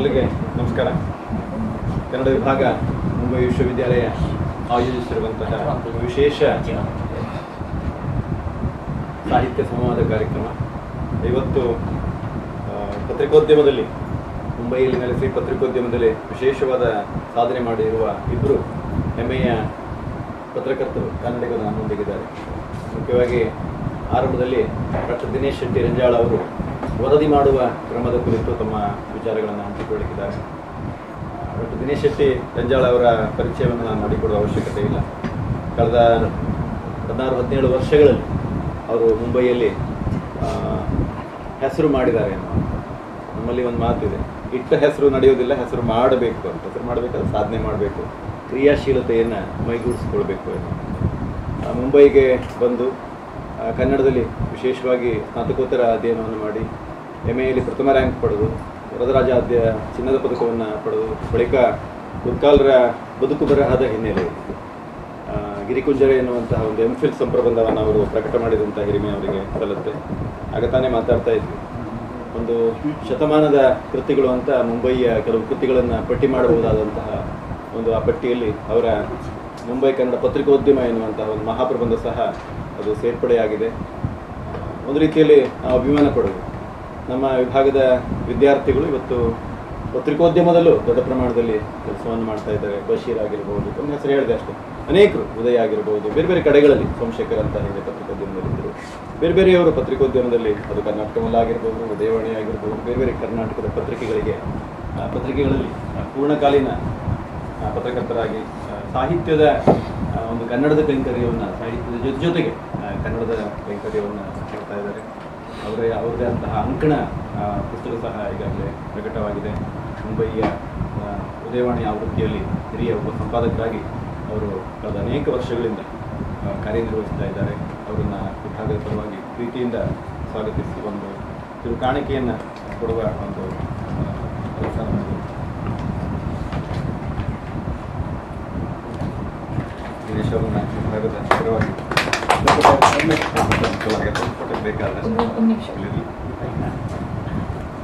ತಮ್ಮೆಲ್ಲರಿಗೆ ನಮಸ್ಕಾರ. ಕನ್ನಡ ವಿಭಾಗ ಮುಂಬೈ ವಿಶ್ವವಿದ್ಯಾಲಯ ಆಯೋಜಿಸಿರುವಂತಹ ವಿಶೇಷ ಸಾಹಿತ್ಯ ಸಂವಾದ ಕಾರ್ಯಕ್ರಮ. ಇವತ್ತು ಪತ್ರಿಕೋದ್ಯಮದಲ್ಲಿ, ಮುಂಬೈಯಲ್ಲಿ ನೆಲೆಸಿ ಪತ್ರಿಕೋದ್ಯಮದಲ್ಲಿ ವಿಶೇಷವಾದ ಸಾಧನೆ ಮಾಡಿರುವ ಇಬ್ಬರು ಹೆಮ್ಮೆಯ ಪತ್ರಕರ್ತರು ಕನ್ನಡಿಗರು ನಮ್ಮೊಂದಿಗಿದ್ದಾರೆ ಮುಖ್ಯವಾಗಿ ಆರಂಭದಲ್ಲಿ ಡಾಕ್ಟರ್ ದಿನೇಶ್ ಶೆಟ್ಟಿ ರಂಜಾಳ ಅವರು ವರದಿ ಮಾಡುವ ಕ್ರಮದ ಕುರಿತು ತಮ್ಮ ವಿಚಾರಗಳನ್ನು ಹಂಚಿಕೊಳ್ಳುತ್ತಿದ್ದಾರೆ. ಡಾಕ್ಟರ್ ದಿನೇಶ್ ಶೆಟ್ಟಿ ರಂಜಾಳ ಅವರ ಪರಿಚಯವನ್ನು ನಾನು ಮಾಡಿಕೊಡುವ ಅವಶ್ಯಕತೆ ಇಲ್ಲ. ಕಳೆದ ಹದಿನಾರು, ಹದಿನೇಳು ವರ್ಷಗಳಲ್ಲಿ ಅವರು ಮುಂಬೈಯಲ್ಲಿ ಹೆಸರು ಮಾಡಿದ್ದಾರೆ ನಮ್ಮಲ್ಲಿ ಒಂದು ಮಾತಿದೆ, ಇಟ್ಟ ಹೆಸರು ನಡೆಯೋದಿಲ್ಲ, ಹೆಸರು ಮಾಡಬೇಕು ಅಂತ. ಹೆಸರು ಮಾಡಬೇಕಾದ್ರೆ ಸಾಧನೆ ಮಾಡಬೇಕು, ಕ್ರಿಯಾಶೀಲತೆಯನ್ನು ಮೈಗೂಡಿಸ್ಕೊಳ್ಬೇಕು ಮುಂಬೈಗೆ ಬಂದು ಕನ್ನಡದಲ್ಲಿ ವಿಶೇಷವಾಗಿ ಸ್ನಾತಕೋತ್ತರ ಅಧ್ಯಯನವನ್ನು ಮಾಡಿ ಎಂ ಪ್ರಥಮ ರ್ಯಾಂಕ್ ಪಡೆದು ವರದರಾಜಾದ್ಯ ಚಿನ್ನದ ಪದಕವನ್ನು ಪಡೆದು ಬಳಿಕ ಉತ್ಕಾಲರ ಬದುಕು ಬರಹದ ಹಿನ್ನೆಲೆ ಗಿರಿಕುಂಜರೆ ಎನ್ನುವಂತಹ ಒಂದು ಎಂ ಫಿಲ್ ಸಂಪ್ರಬಂಧವನ್ನು ಅವರು ಪ್ರಕಟ ಮಾಡಿದಂಥ ಹಿರಿಮೆ ಅವರಿಗೆ ಸಲ್ಲುತ್ತೆ ಆಗ ತಾನೇ ಮಾತಾಡ್ತಾ ಇದ್ವಿ. ಒಂದು ಶತಮಾನದ ಕೃತಿಗಳು ಅಂತ ಮುಂಬಯಿಯ ಕೆಲವು ಕೃತಿಗಳನ್ನು ಪಟ್ಟಿ ಮಾಡಬಹುದಾದಂತಹ ಒಂದು ಆ ಪಟ್ಟಿಯಲ್ಲಿ ಅವರ ಮುಂಬೈ ಕನ್ನಡ ಪತ್ರಿಕೋದ್ಯಮ ಎನ್ನುವಂತಹ ಒಂದು ಮಹಾಪ್ರಬಂಧ ಸಹ ಅದು ಸೇರ್ಪಡೆಯಾಗಿದೆ. ಒಂದು ರೀತಿಯಲ್ಲಿ ನಾವು ಅಭಿಮಾನ ಪಡೋದು ನಮ್ಮ ವಿಭಾಗದ ವಿದ್ಯಾರ್ಥಿಗಳು ಇವತ್ತು ಪತ್ರಿಕೋದ್ಯಮದಲ್ಲೂ ದೊಡ್ಡ ಪ್ರಮಾಣದಲ್ಲಿ ಕೆಲಸವನ್ನು ಮಾಡ್ತಾ ಇದ್ದಾರೆ. ಬಶೀರ್ ಆಗಿರ್ಬೋದು ತಮ್ಮ ಹೆಸರು ಹೇಳಿದೆ ಅಷ್ಟೇ. ಅನೇಕರು ಉದಯ ಆಗಿರ್ಬೋದು, ಬೇರೆ ಬೇರೆ ಕಡೆಗಳಲ್ಲಿ ಸೋಮಶೇಖರ್ ಅಂತ ಹೇಳಿ ಪತ್ರಿಕೋದ್ಯಮದಲ್ಲಿದ್ದರು. ಬೇರೆ ಬೇರೆಯವರು ಪತ್ರಿಕೋದ್ಯಮದಲ್ಲಿ, ಅದು ಕರ್ನಾಟಕವಲ್ಲಾಗಿರ್ಬೋದು ಉದಯವಾಣಿ ಆಗಿರ್ಬೋದು, ಬೇರೆ ಬೇರೆ ಕರ್ನಾಟಕದ ಪತ್ರಿಕೆಗಳಿಗೆ ಪತ್ರಿಕೆಗಳಲ್ಲಿ ಪೂರ್ಣಕಾಲೀನ ಪತ್ರಕರ್ತರಾಗಿ ಸಾಹಿತ್ಯದ ಒಂದು ಕನ್ನಡದ ಕೈಂಕರ್ಯವನ್ನು, ಸಾಹಿತ್ಯದ ಜೊತೆ ಜೊತೆಗೆ ಕನ್ನಡದ ಕೈಂಕರ್ಯವನ್ನು ಅವರೇ, ಅವರದೇ ಅಂತಹ ಅಂಕಣ ಪುಸ್ತಕ ಸಹ ಈಗಾಗಲೇ ಪ್ರಕಟವಾಗಿದೆ. ಮುಂಬಯಿಯ ಉದಯವಾಣಿ ಆವೃತ್ತಿಯಲ್ಲಿ ಹಿರಿಯ ಒಬ್ಬ ಸಂಪಾದಕರಾಗಿ ಅವರು ಕಳೆದ ಅನೇಕ ವರ್ಷಗಳಿಂದ ಕಾರ್ಯನಿರ್ವಹಿಸ್ತಾ ಇದ್ದಾರೆ. ಅವರನ್ನು ವಿಭಾಗದ ಪರವಾಗಿ ಪ್ರೀತಿಯಿಂದ ಸ್ವಾಗತಿಸಿ ಒಂದು ತಿರು ಕಾಣಿಕೆಯನ್ನು ಕೊಡುವ ಒಂದು ಕೆಲಸ ದಿನೇಶ್ ಪರವಾಗಿ ಬೇಕಾದ್ರೆ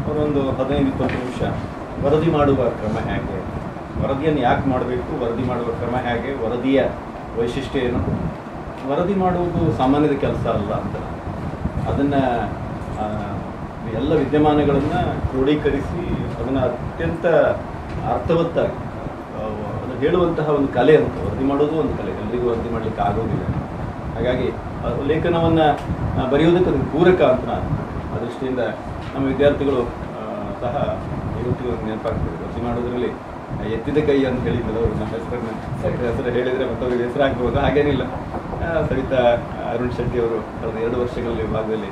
ಅವರೊಂದು ಹದಿನೈದು ಇಪ್ಪತ್ತು ನಿಮಿಷ. ವರದಿ ಮಾಡುವ ಕ್ರಮ ಹೇಗೆ? ವರದಿಯನ್ನು ಯಾಕೆ ಮಾಡಬೇಕು? ವರದಿ ಮಾಡುವ ಕ್ರಮ ಹೇಗೆ? ವರದಿಯ ವೈಶಿಷ್ಟ್ಯ ಏನು ವರದಿ ಮಾಡುವುದು ಸಾಮಾನ್ಯದ ಕೆಲಸ ಅಲ್ಲ ಅಂತ. ಅದನ್ನು ಎಲ್ಲ ವಿದ್ಯಮಾನಗಳನ್ನು ಕ್ರೋಢೀಕರಿಸಿ ಅದನ್ನು ಅತ್ಯಂತ ಅರ್ಥವತ್ತಾಗಿ ಅದನ್ನು ಹೇಳುವಂತಹ ಒಂದು ಕಲೆ ಅಂತ. ವರದಿ ಮಾಡೋದು ಒಂದು ಕಲೆ. ಎಲ್ಲರಿಗೂ ವರದಿ ಮಾಡಲಿಕ್ಕೆ ಆಗೋದಿಲ್ಲ. ಹಾಗಾಗಿ ಲೇಖನವನ್ನು ಬರೆಯೋದಕ್ಕೆ ಅದಕ್ಕೆ ಪೂರಕ ಅಂತ ನಾನು ಆ ದೃಷ್ಟಿಯಿಂದ ನಮ್ಮ ವಿದ್ಯಾರ್ಥಿಗಳು ಸಹ ಇವತ್ತಿಗೂ ನೆನಪಾಗ್ತದೆ ಕೃಷಿ ಮಾಡೋದ್ರಲ್ಲಿ ಎತ್ತಿದ ಕೈ ಅಂತ ಹೇಳಿದ್ರು ಅವರು ನಮ್ಮ ಹೆಸರನ್ನು. ಹೆಸರು ಹೇಳಿದರೆ ಹೆಸರು ಹೆಸರಾಗ್ಬೋದು ಹಾಗೇನಿಲ್ಲ. ಸವಿತಾ ಅರುಣ್ ಶೆಟ್ಟಿ ಅವರು ಕಳೆದ ಎರಡು ವರ್ಷಗಳಲ್ಲಿ ವಿಭಾಗದಲ್ಲಿ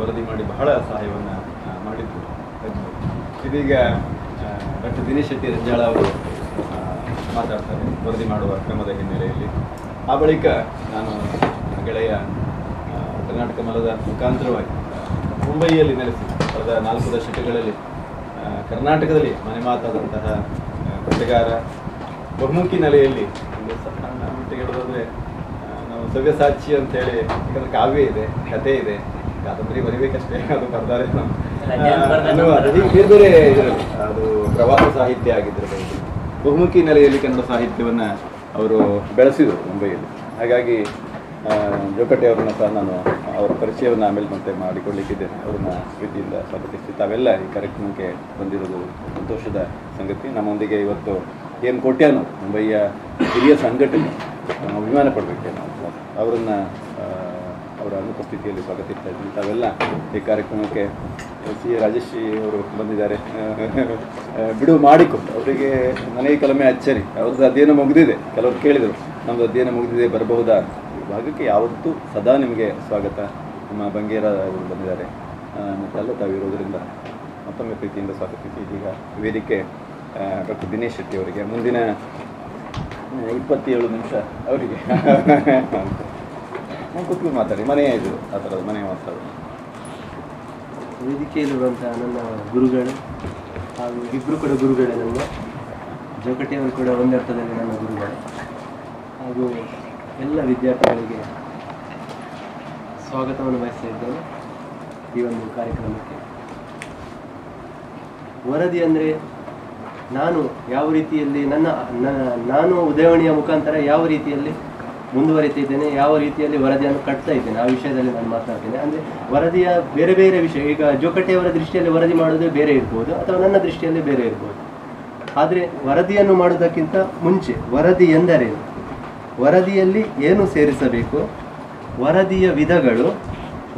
ವರದಿ ಮಾಡಿ ಬಹಳ ಸಹಾಯವನ್ನು ಮಾಡಿದ್ರು. ಇದೀಗ ಡಾಕ್ಟರ್ ದಿನೇಶ್ ಶೆಟ್ಟಿ ರಂಜಾಳ ಅವರು ಮಾತಾಡ್ತಾರೆ ವರದಿ ಮಾಡುವ ಕ್ರಮದ ಹಿನ್ನೆಲೆಯಲ್ಲಿ. ಆ ಬಳಿಕ ನಾನು ಗೆಳೆಯ ಕರ್ನಾಟಕ ಮಲದ ಮುಖಾಂತರವಾಗಿ ಮುಂಬೈಯಲ್ಲಿ ಮುಂಬಯಿಯಲ್ಲಿ ನೆಲೆಸಿ ಕಳೆದ ನಾಲ್ಕು ದಶಕಗಳಲ್ಲಿ ಕರ್ನಾಟಕದಲ್ಲಿ ಮನೆ ಮಾತಾದಂತಹ ಕಥೆಗಾರ ಬಹುಮುಖಿ ನೆಲೆಯಲ್ಲಿ ಒಂದು ಸಣ್ಣ ಮಟ್ಟಿಗೆ ಹೇಳೋದಾದ್ರೆ ನಾವು ಸವ್ಯಸಾಚಿ ಅಂತೇಳಿ ಯಾಕಂದ್ರೆ ಕಾವ್ಯ ಇದೆ ಕಥೆ ಇದೆ ಕಾದಂಬರಿ ಬರಿಬೇಕಷ್ಟೇ ಅದು ಬರ್ತಾರೆ ಬೇರೆ ಬೇರೆ ಇದರಲ್ಲಿ ಅದು ಪ್ರವಾಸ ಸಾಹಿತ್ಯ ಆಗಿದ್ದಿರಬಹುದು ಬಹುಮುಖಿ ನೆಲೆಯಲ್ಲಿ ಕನ್ನಡ ಸಾಹಿತ್ಯವನ್ನು ಅವರು ಬೆಳೆಸಿದರು ಮುಂಬೈಯಲ್ಲಿ. ಹಾಗಾಗಿ ಜೋಕಟ್ಟೆ ಸಹ ನಾನು ಅವರ ಪರಿಚಯವನ್ನು ಆಮೇಲೆ ಮತ್ತೆ ಮಾಡಿಕೊಳ್ಳಿಕ್ಕಿದ್ದೇನೆ. ಅವ್ರನ್ನ ಪ್ರೀತಿಯಿಂದ ಸ್ವಾಗತಿಸಿ ತಾವೆಲ್ಲ ಈ ಕಾರ್ಯಕ್ರಮಕ್ಕೆ ಬಂದಿರೋದು ಸಂತೋಷದ ಸಂಗತಿ. ನಮ್ಮೊಂದಿಗೆ ಇವತ್ತು ಏನು ಕೋಟ್ಯಾನು ಮುಂಬಯ್ಯ ಹಿರಿಯ ಸಂಘಟನೆ ಅಭಿಮಾನ ಪಡಬೇಕು. ನಾವು ಅವರನ್ನು ಅವರ ಅನುಪಸ್ಥಿತಿಯಲ್ಲಿ ಸ್ವಾಗತಿಸ್ತಾ ಇದ್ದೀನಿ. ತಾವೆಲ್ಲ ಈ ಕಾರ್ಯಕ್ರಮಕ್ಕೆ ಸಿ. ರಾಜಶ್ರೀ ಅವರು ಬಂದಿದ್ದಾರೆ. ಬಿಡು ಬಿಡುವು ಮಾಡಿಕೊಟ್ಟು ಅವರಿಗೆ ನನಗೆ ಕೆಲವೊಮ್ಮೆ ಅಚ್ಚರಿ. ಅವ್ರದ್ದು ಅಧ್ಯಯನ ಮುಗಿದಿದೆ. ಕೆಲವರು ಕೇಳಿದರು ನಮ್ಮದು ಅಧ್ಯಯನ ಮುಗಿದಿದೆ, ಬರಬಹುದಾ? ಭಾಗಕ್ಕೆ ಯಾವತ್ತೂ ಸದಾ ನಿಮಗೆ ಸ್ವಾಗತ. ನಮ್ಮ ಬಂಗೇರ ಅವರು ಬಂದಿದ್ದಾರೆ. ಮತ್ತೆಲ್ಲ ತಾವಿರೋದ್ರಿಂದ ಮತ್ತೊಮ್ಮೆ ಪ್ರೀತಿಯಿಂದ ಸ್ವಾಗತಿಸಿ. ಇದೀಗ ವೇದಿಕೆ ಡಾಕ್ಟರ್ ದಿನೇಶ್ ಶೆಟ್ಟಿ ಅವರಿಗೆ. ಮುಂದಿನ ಇಪ್ಪತ್ತೇಳು ನಿಮಿಷ ಅವರಿಗೆ. ಕೂತ್ಕೊಂಡು ಮಾತಾಡಿ. ಮನೆಯ ಇದು, ಆ ಥರದ ಮನೆ ಮಾತಾಡೋದು ವೇದಿಕೆಯಲ್ಲಿರುವಂತಹ ನನ್ನ ಗುರುಗಳು ಹಾಗೂ ಇಬ್ಬರು ಕೂಡ ಗುರುಗಳೇ ನಮ್ಮ. ಜೋಕಟಿಯವರು ಕೂಡ ಒಂದರ್ಥದಲ್ಲಿ ನನ್ನ ಗುರುಗಳು. ಹಾಗೂ ಎಲ್ಲ ವಿದ್ಯಾರ್ಥಿಗಳಿಗೆ ಸ್ವಾಗತವನ್ನು ಬಯಸ್ತಾ ಇದ್ದೇನೆ. ಈ ಒಂದು ಕಾರ್ಯಕ್ರಮಕ್ಕೆ. ವರದಿ ಅಂದರೆ ನಾನು ಯಾವ ರೀತಿಯಲ್ಲಿ ನನ್ನ ನಾನು ಉದಯವಣಿಯ ಮುಖಾಂತರ ಯಾವ ರೀತಿಯಲ್ಲಿ ಮುಂದುವರಿತಿದ್ದೇನೆ, ಯಾವ ರೀತಿಯಲ್ಲಿ ವರದಿಯನ್ನು ಕಟ್ತಾ ಇದ್ದೇನೆ, ಆ ವಿಷಯದಲ್ಲಿ ನಾನು ಮಾತಾಡ್ತೇನೆ ಅಂದರೆ ವರದಿಯ ಬೇರೆ ಬೇರೆ ವಿಷಯ, ಈಗ ಜೋಕಟೆಯವರ ದೃಷ್ಟಿಯಲ್ಲಿ ವರದಿ ಮಾಡೋದು ಬೇರೆ ಇರ್ಬೋದು, ಅಥವಾ ನನ್ನ ದೃಷ್ಟಿಯಲ್ಲಿ ಬೇರೆ ಇರ್ಬೋದು. ಆದರೆ ವರದಿಯನ್ನು ಮಾಡೋದಕ್ಕಿಂತ ಮುಂಚೆ, ವರದಿ ಎಂದರೇನು ವರದಿಯಲ್ಲಿ ಏನು ಸೇರಿಸಬೇಕು? ವರದಿಯ ವಿಧಗಳು,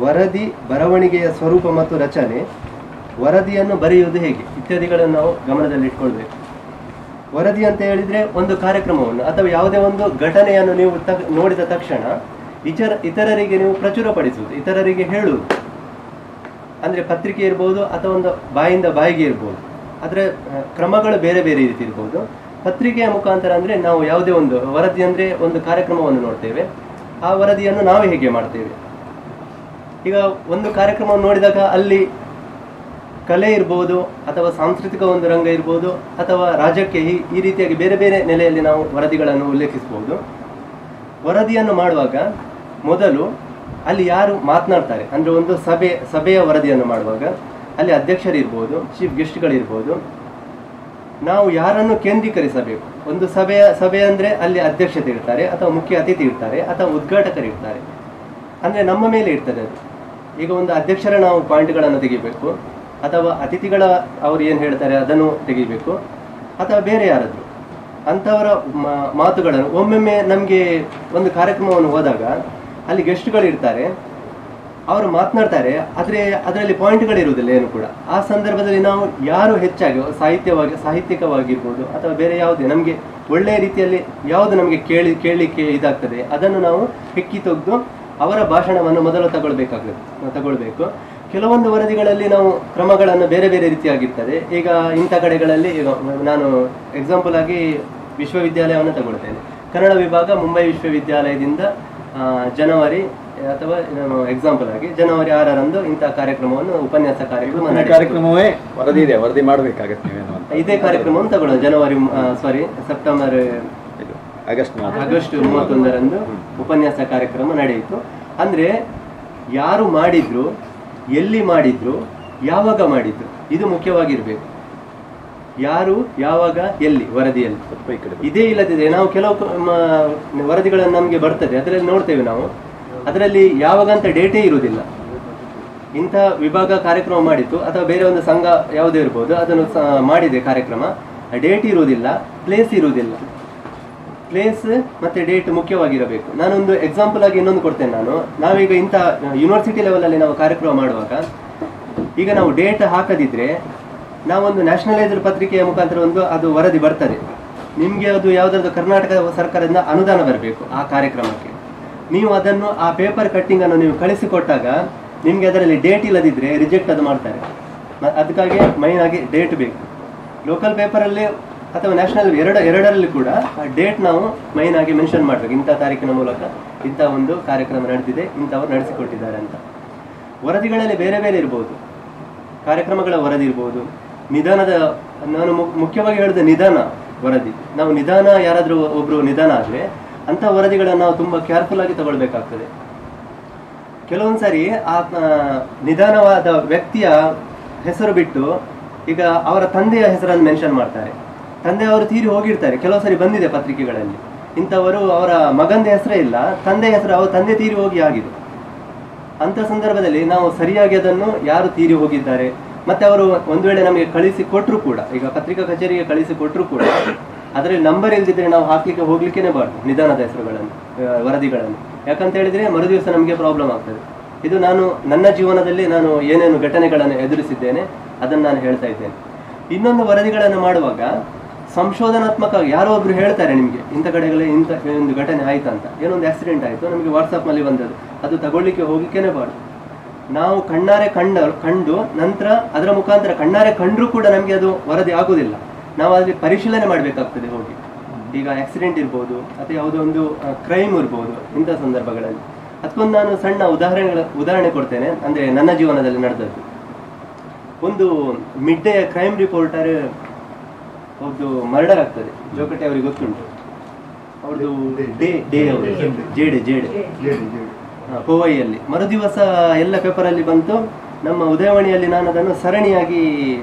ವರದಿ ಬರವಣಿಗೆಯ ಸ್ವರೂಪ ಮತ್ತು ರಚನೆ, ವರದಿಯನ್ನು ಬರೆಯುವುದು ಹೇಗೆ? ಇತ್ಯಾದಿಗಳನ್ನು ನಾವು ಗಮನದಲ್ಲಿಟ್ಕೊಳ್ಬೇಕು ವರದಿ ಅಂತ ಹೇಳಿದರೆ ಒಂದು ಕಾರ್ಯಕ್ರಮವನ್ನು ಅಥವಾ ಯಾವುದೇ ಒಂದು ಘಟನೆಯನ್ನು ನೀವು ತ- ನೋಡಿದ ತಕ್ಷಣ ಇತರ ಇತರರಿಗೆ ನೀವು ಪ್ರಚುರಪಡಿಸುವುದು, ಇತರರಿಗೆ ಹೇಳುವುದು. ಅಂದರೆ ಪತ್ರಿಕೆ ಇರ್ಬೋದು ಅಥವಾ ಒಂದು ಬಾಯಿಂದ ಬಾಯಿಗೆ ಇರ್ಬೋದು. ಅದರ ಕ್ರಮಗಳು ಬೇರೆ ಬೇರೆ ರೀತಿ ಇರ್ಬೋದು. ಪತ್ರಿಕೆಯ ಮುಖಾಂತರ ಅಂದ್ರೆ ನಾವು ಯಾವುದೇ ಒಂದು ವರದಿ ಅಂದ್ರೆ ಒಂದು ಕಾರ್ಯಕ್ರಮವನ್ನು ನೋಡ್ತೇವೆ. ಆ ವರದಿಯನ್ನು ನಾವೇ ಹೇಗೆ ಮಾಡ್ತೇವೆ? ಈಗ ಒಂದು ಕಾರ್ಯಕ್ರಮವನ್ನು ನೋಡಿದಾಗ ಅಲ್ಲಿ ಕಲೆ ಇರ್ಬೋದು, ಅಥವಾ ಸಾಂಸ್ಕೃತಿಕ ಒಂದು ರಂಗ ಇರ್ಬೋದು, ಅಥವಾ ರಾಜ್ಯಕ್ಕೆ ಈ ಈ ರೀತಿಯಾಗಿ ಬೇರೆ ಬೇರೆ ನೆಲೆಯಲ್ಲಿ ನಾವು ವರದಿಗಳನ್ನು ಉಲ್ಲೇಖಿಸಬಹುದು. ವರದಿಯನ್ನು ಮಾಡುವಾಗ ಮೊದಲು ಅಲ್ಲಿ ಯಾರು ಮಾತನಾಡ್ತಾರೆ? ಅಂದ್ರೆ ಒಂದು ಸಭೆ, ಸಭೆಯ ವರದಿಯನ್ನು ಮಾಡುವಾಗ ಅಲ್ಲಿ ಅಧ್ಯಕ್ಷರಿರ್ಬೋದು ಚೀಫ್ ಗೆಸ್ಟ್ಗಳಿರ್ಬೋದು ನಾವು ಯಾರನ್ನು ಕೇಂದ್ರೀಕರಿಸಬೇಕು? ಒಂದು ಸಭೆಯ ಸಭೆ ಅಂದರೆ ಅಲ್ಲಿ ಅಧ್ಯಕ್ಷತೆ ಇರ್ತಾರೆ, ಅಥವಾ ಮುಖ್ಯ ಅತಿಥಿ ಇರ್ತಾರೆ, ಅಥವಾ ಉದ್ಘಾಟಕರು ಇರ್ತಾರೆ. ಅಂದ್ರೆ ನಮ್ಮ ಮೇಲೆ ಇರ್ತದೆ ಅದು. ಈಗ ಒಂದು ಅಧ್ಯಕ್ಷರ ನಾವು ಪಾಯಿಂಟ್ಗಳನ್ನು ತೆಗಿಬೇಕು, ಅಥವಾ ಅತಿಥಿಗಳ ಅವರು ಏನು ಹೇಳ್ತಾರೆ ಅದನ್ನು ತೆಗಿಬೇಕು, ಅಥವಾ ಬೇರೆ ಯಾರಾದರೂ. ಅಂಥವರ ಮಾತುಗಳನ್ನು, ಒಮ್ಮೊಮ್ಮೆ ನಮಗೆ ಒಂದು ಕಾರ್ಯಕ್ರಮವನ್ನು ಹೋದಾಗ, ಅಲ್ಲಿ ಗೆಸ್ಟ್ಗಳು ಇರ್ತಾರೆ ಅವರು ಮಾತನಾಡ್ತಾರೆ ಆದರೆ ಅದರಲ್ಲಿ ಪಾಯಿಂಟ್ಗಳು ಇರುವುದಿಲ್ಲ ಏನು ಕೂಡ. ಆ ಸಂದರ್ಭದಲ್ಲಿ ನಾವು ಯಾರು ಹೆಚ್ಚಾಗಿ ಸಾಹಿತ್ಯವಾಗಿ, ಸಾಹಿತ್ಯಿಕವಾಗಿರ್ಬೋದು ಅಥವಾ ಬೇರೆ ಯಾವುದೇ ನಮಗೆ ಒಳ್ಳೆಯ ರೀತಿಯಲ್ಲಿ ಯಾವುದು ನಮಗೆ ಕೇಳಿ, ಕೇಳಲಿಕ್ಕೆ ಇದಾಗ್ತದೆ, ಅದನ್ನು ನಾವು ಹೆಕ್ಕಿ ತೆಗೆದು ಅವರ ಭಾಷಣವನ್ನು ಮೊದಲು ತಗೊಳ್ಬೇಕಾಗ್ತದೆ ತಗೊಳ್ಬೇಕು. ಕೆಲವೊಂದು ವರದಿಗಳಲ್ಲಿ ನಾವು ಕ್ರಮಗಳನ್ನು ಬೇರೆ ಬೇರೆ ರೀತಿಯಾಗಿರ್ತದೆ. ಈಗ ಇಂಥ ಕಡೆಗಳಲ್ಲಿ ನಾನು ಎಕ್ಸಾಂಪಲ್ ಆಗಿ ವಿಶ್ವವಿದ್ಯಾಲಯವನ್ನು ತಗೊಳ್ತೇನೆ. ಕನ್ನಡ ವಿಭಾಗ ಮುಂಬೈ ವಿಶ್ವವಿದ್ಯಾಲಯದಿಂದ ಜನವರಿ ಅಥವಾ ಎಕ್ಸಾಂಪಲ್ ಆಗಿ ಜನವರಿ ಆರರಂದು ಇಂತಹ ಕಾರ್ಯಕ್ರಮವನ್ನು ಉಪನ್ಯಾಸ ಕಾರ್ಯಕ್ರಮ ಕಾರ್ಯಕ್ರಮವೇ ವರದಿ ಇದೆ ವರದಿ ಮಾಡ್ಬೇಕಾಗತ್ತೆ ನೀವೇನು ಇದೇ ಕಾರ್ಯಕ್ರಮವನ್ನು ತಗೊಳ್ಳೋಣ ಜನವರಿ ಸಾರಿ ಸೆಪ್ಟೆಂಬರ್ ಆಗಸ್ಟ್ ಆಗಸ್ಟ್ ಮೂವತ್ತೊಂದರಂದು ಉಪನ್ಯಾಸ ಕಾರ್ಯಕ್ರಮ ನಡೆಯಿತು. ಅಂದ್ರೆ ಯಾರು ಮಾಡಿದ್ರು ಎಲ್ಲಿ ಮಾಡಿದ್ರು ಯಾವಾಗ ಮಾಡಿದ್ರು ಇದು ಮುಖ್ಯವಾಗಿರ್ಬೇಕು. ಯಾರು ಯಾವಾಗ ಎಲ್ಲಿ ವರದಿಯಲ್ಲಿ. ಇದೇ ಇಲ್ಲದಿದೆ ನಾವು ಕೆಲವು ವರದಿಗಳನ್ನು ನಮಗೆ ಬರ್ತದೆ ಅದರಲ್ಲಿ ನೋಡ್ತೇವೆ ನಾವು. ಅದರಲ್ಲಿ ಯಾವಾಗಂತ ಡೇಟೇ ಇರುವುದಿಲ್ಲ. ಇಂಥ ವಿಭಾಗ ಕಾರ್ಯಕ್ರಮ ಮಾಡಿತ್ತು, ಅಥವಾ ಬೇರೆ ಒಂದು ಸಂಘ ಯಾವುದೇ ಇರ್ಬೋದು, ಅದನ್ನು ಮಾಡಿದೆ ಕಾರ್ಯಕ್ರಮ. ಡೇಟ್ ಇರುವುದಿಲ್ಲ ಪ್ಲೇಸ್ ಇರುವುದಿಲ್ಲ. ಪ್ಲೇಸ್ ಮತ್ತೆ ಡೇಟ್ ಮುಖ್ಯವಾಗಿರಬೇಕು. ನಾನೊಂದು ಎಕ್ಸಾಂಪಲ್ ಆಗಿ ಇನ್ನೊಂದು ಕೊಡ್ತೇನೆ ನಾನು. ನಾವೀಗ ಇಂಥ ಯೂನಿವರ್ಸಿಟಿ ಲೆವೆಲಲ್ಲಿ ನಾವು ಕಾರ್ಯಕ್ರಮ ಮಾಡುವಾಗ, ಈಗ ನಾವು ಡೇಟ್ ಹಾಕದಿದ್ರೆ, ನಾವೊಂದು ನ್ಯಾಷನಲೈಸ್ಡ್ ಪತ್ರಿಕೆಯ ಮುಖಾಂತರ ಒಂದು ಅದು ವರದಿ ಬರ್ತದೆ. ನಿಮಗೆ ಅದು ಯಾವುದಾದ್ರು ಕರ್ನಾಟಕ ಸರ್ಕಾರದಿಂದ ಅನುದಾನ ಬರಬೇಕು ಆ ಕಾರ್ಯಕ್ರಮಕ್ಕೆ. ನೀವು ಅದನ್ನು ಆ ಪೇಪರ್ ಕಟ್ಟಿಂಗ್ ಅನ್ನು ನೀವು ಕಳಿಸಿಕೊಟ್ಟಾಗ ನಿಮಗೆ ಅದರಲ್ಲಿ ಡೇಟ್ ಇಲ್ಲದಿದ್ರೆ ರಿಜೆಕ್ಟ್ ಅದು ಮಾಡ್ತಾರೆ. ಅದಕ್ಕಾಗಿ ಮೈನ್ ಆಗಿ ಡೇಟ್ ಬೇಕು. ಲೋಕಲ್ ಪೇಪರಲ್ಲಿ ಅಥವಾ ನ್ಯಾಷನಲ್ ಎರಡು, ಎರಡರಲ್ಲಿ ಕೂಡ ಆ ಡೇಟ್ ನಾವು ಮೈನ್ ಆಗಿ ಮೆನ್ಷನ್ ಮಾಡಬೇಕು. ಇಂಥ ತಾರೀಕಿನ ಮೂಲಕ ಇಂಥ ಒಂದು ಕಾರ್ಯಕ್ರಮ ನಡೆದಿದೆ ಇಂಥವ್ರು ನಡೆಸಿಕೊಟ್ಟಿದ್ದಾರೆ ಅಂತ. ವರದಿಗಳಲ್ಲಿ ಬೇರೆ ಬೇರೆ ಇರ್ಬೋದು. ಕಾರ್ಯಕ್ರಮಗಳ ವರದಿ ಇರ್ಬೋದು. ನಿಧಾನದ, ನಾನು ಮುಖ್ಯವಾಗಿ ಹೇಳಿದ ನಿಧಾನ ವರದಿ. ನಾವು ನಿಧಾನ, ಯಾರಾದರೂ ಒಬ್ಬರು ನಿಧಾನ ಆದರೆ ಅಂಥ ವರದಿಗಳನ್ನು ನಾವು ತುಂಬ ಕೇರ್ಫುಲ್ ಆಗಿ ತಗೊಳ್ಬೇಕಾಗ್ತದೆ. ಕೆಲವೊಂದು ಸಾರಿ ಆ ನಿಧಾನವಾದ ವ್ಯಕ್ತಿಯ ಹೆಸರು ಬಿಟ್ಟು ಈಗ ಅವರ ತಂದೆಯ ಹೆಸರನ್ನು ಮೆನ್ಷನ್ ಮಾಡ್ತಾರೆ. ತಂದೆ ಅವರು ತೀರಿ ಹೋಗಿರ್ತಾರೆ. ಕೆಲವು ಸರಿ ಬಂದಿದೆ ಪತ್ರಿಕೆಗಳಲ್ಲಿ. ಇಂಥವರು ಅವರ ಮಗಂದ ಹೆಸರೇ ಇಲ್ಲ, ತಂದೆ ಹೆಸರು ಅವರ ತಂದೆ ತೀರಿ ಹೋಗಿ ಆಗಿದೆ. ಅಂತ ಸಂದರ್ಭದಲ್ಲಿ ನಾವು ಸರಿಯಾಗಿ ಅದನ್ನು ಯಾರು ತೀರಿ ಹೋಗಿದ್ದಾರೆ? ಮತ್ತೆ ಅವರು ಒಂದು ವೇಳೆ ನಮಗೆ ಕಳಿಸಿ ಕೊಟ್ಟರು ಕೂಡ, ಈಗ ಪತ್ರಿಕಾ ಕಚೇರಿಗೆ ಕಳಿಸಿ ಕೊಟ್ಟರು ಕೂಡ ಅದರಲ್ಲಿ ನಂಬರ್ ಇಲ್ದಿದ್ರೆ ನಾವು ಹಾಕ್ಲಿಕ್ಕೆ ಹೋಗ್ಲಿಕ್ಕೆ ಬಾರ್ದು, ನಿಧಾನದ ಹೆಸರುಗಳನ್ನು ವರದಿಗಳನ್ನು. ಯಾಕಂತ ಹೇಳಿದ್ರೆ ಮರುದಿವಸ ನಮಗೆ ಪ್ರಾಬ್ಲಮ್ ಆಗ್ತದೆ. ಇದು ನಾನು ನನ್ನ ಜೀವನದಲ್ಲಿ ನಾನು ಏನೇನು ಘಟನೆಗಳನ್ನು ಎದುರಿಸಿದ್ದೇನೆ, ಅದನ್ನು ನಾನು ಹೇಳ್ತಾ ಇದ್ದೇನೆ. ಇನ್ನೊಂದು ವರದಿಗಳನ್ನು ಮಾಡುವಾಗ ಸಂಶೋಧನಾತ್ಮಕ ಯಾರೋ ಒಬ್ರು ಹೇಳ್ತಾರೆ ನಿಮಗೆ, ಇಂಥ ಕಡೆಗಳಲ್ಲಿ ಇಂಥ ಒಂದು ಘಟನೆ ಆಯ್ತು ಅಂತ. ಏನೊಂದು ಆಕ್ಸಿಡೆಂಟ್ ಆಯಿತು, ನಮಗೆ ವಾಟ್ಸಪ್ನಲ್ಲಿ ಬಂದದ್ದು. ಅದು ತಗೊಳ್ಳಿಕ್ಕೆ ಹೋಗಲಿಕ್ಕೆ ಬಾರ್ದು. ನಾವು ಕಣ್ಣಾರೆ ಕಂಡ ಕಂಡು ನಂತರ ಅದರ ಮುಖಾಂತರ ಕಣ್ಣಾರೆ ಕಂಡರೂ ಕೂಡ ನಮಗೆ ಅದು ವರದಿ ಆಗುವುದಿಲ್ಲ ನಾವು ಅಲ್ಲಿ ಪರಿಶೀಲನೆ ಮಾಡಬೇಕಾಗ್ತದೆ ಹೋಗಿ. ಈಗ ಆಕ್ಸಿಡೆಂಟ್ ಇರ್ಬೋದು ಅಥವಾ ಯಾವುದೋ ಒಂದು ಕ್ರೈಮ್ ಇರ್ಬೋದು ಇಂಥ ಸಂದರ್ಭಗಳಲ್ಲಿ. ಅದಕ್ಕೊಂದು ನಾನು ಸಣ್ಣ ಉದಾಹರಣೆಗಳ ಉದಾಹರಣೆ ಕೊಡ್ತೇನೆ. ಅಂದರೆ ನನ್ನ ಜೀವನದಲ್ಲಿ ನಡೆದದ್ದು. ಒಂದು ಮಿಡ್ ಡೇ ಕ್ರೈಮ್ ರಿಪೋರ್ಟರ್ ಒಂದು ಮರ್ಡರ್ ಆಗ್ತದೆ. ಜೋಕಟ್ಟೆ ಅವ್ರಿಗೆ ಗೊತ್ತುಂಟು. ಅವ್ರದ್ದು ಡೇ ಡೇ ಅವರು. ಜೇಡೆ ಜೇಡೆ. ಹಾ, ಪೋವೈಯಲ್ಲಿ ಮರುದಿವಸ ಎಲ್ಲ ಪೇಪರಲ್ಲಿ ಬಂತು. ನಮ್ಮ ಉದಯವಾಣಿಯಲ್ಲಿ ನಾನು ಅದನ್ನು ಸರಣಿಯಾಗಿ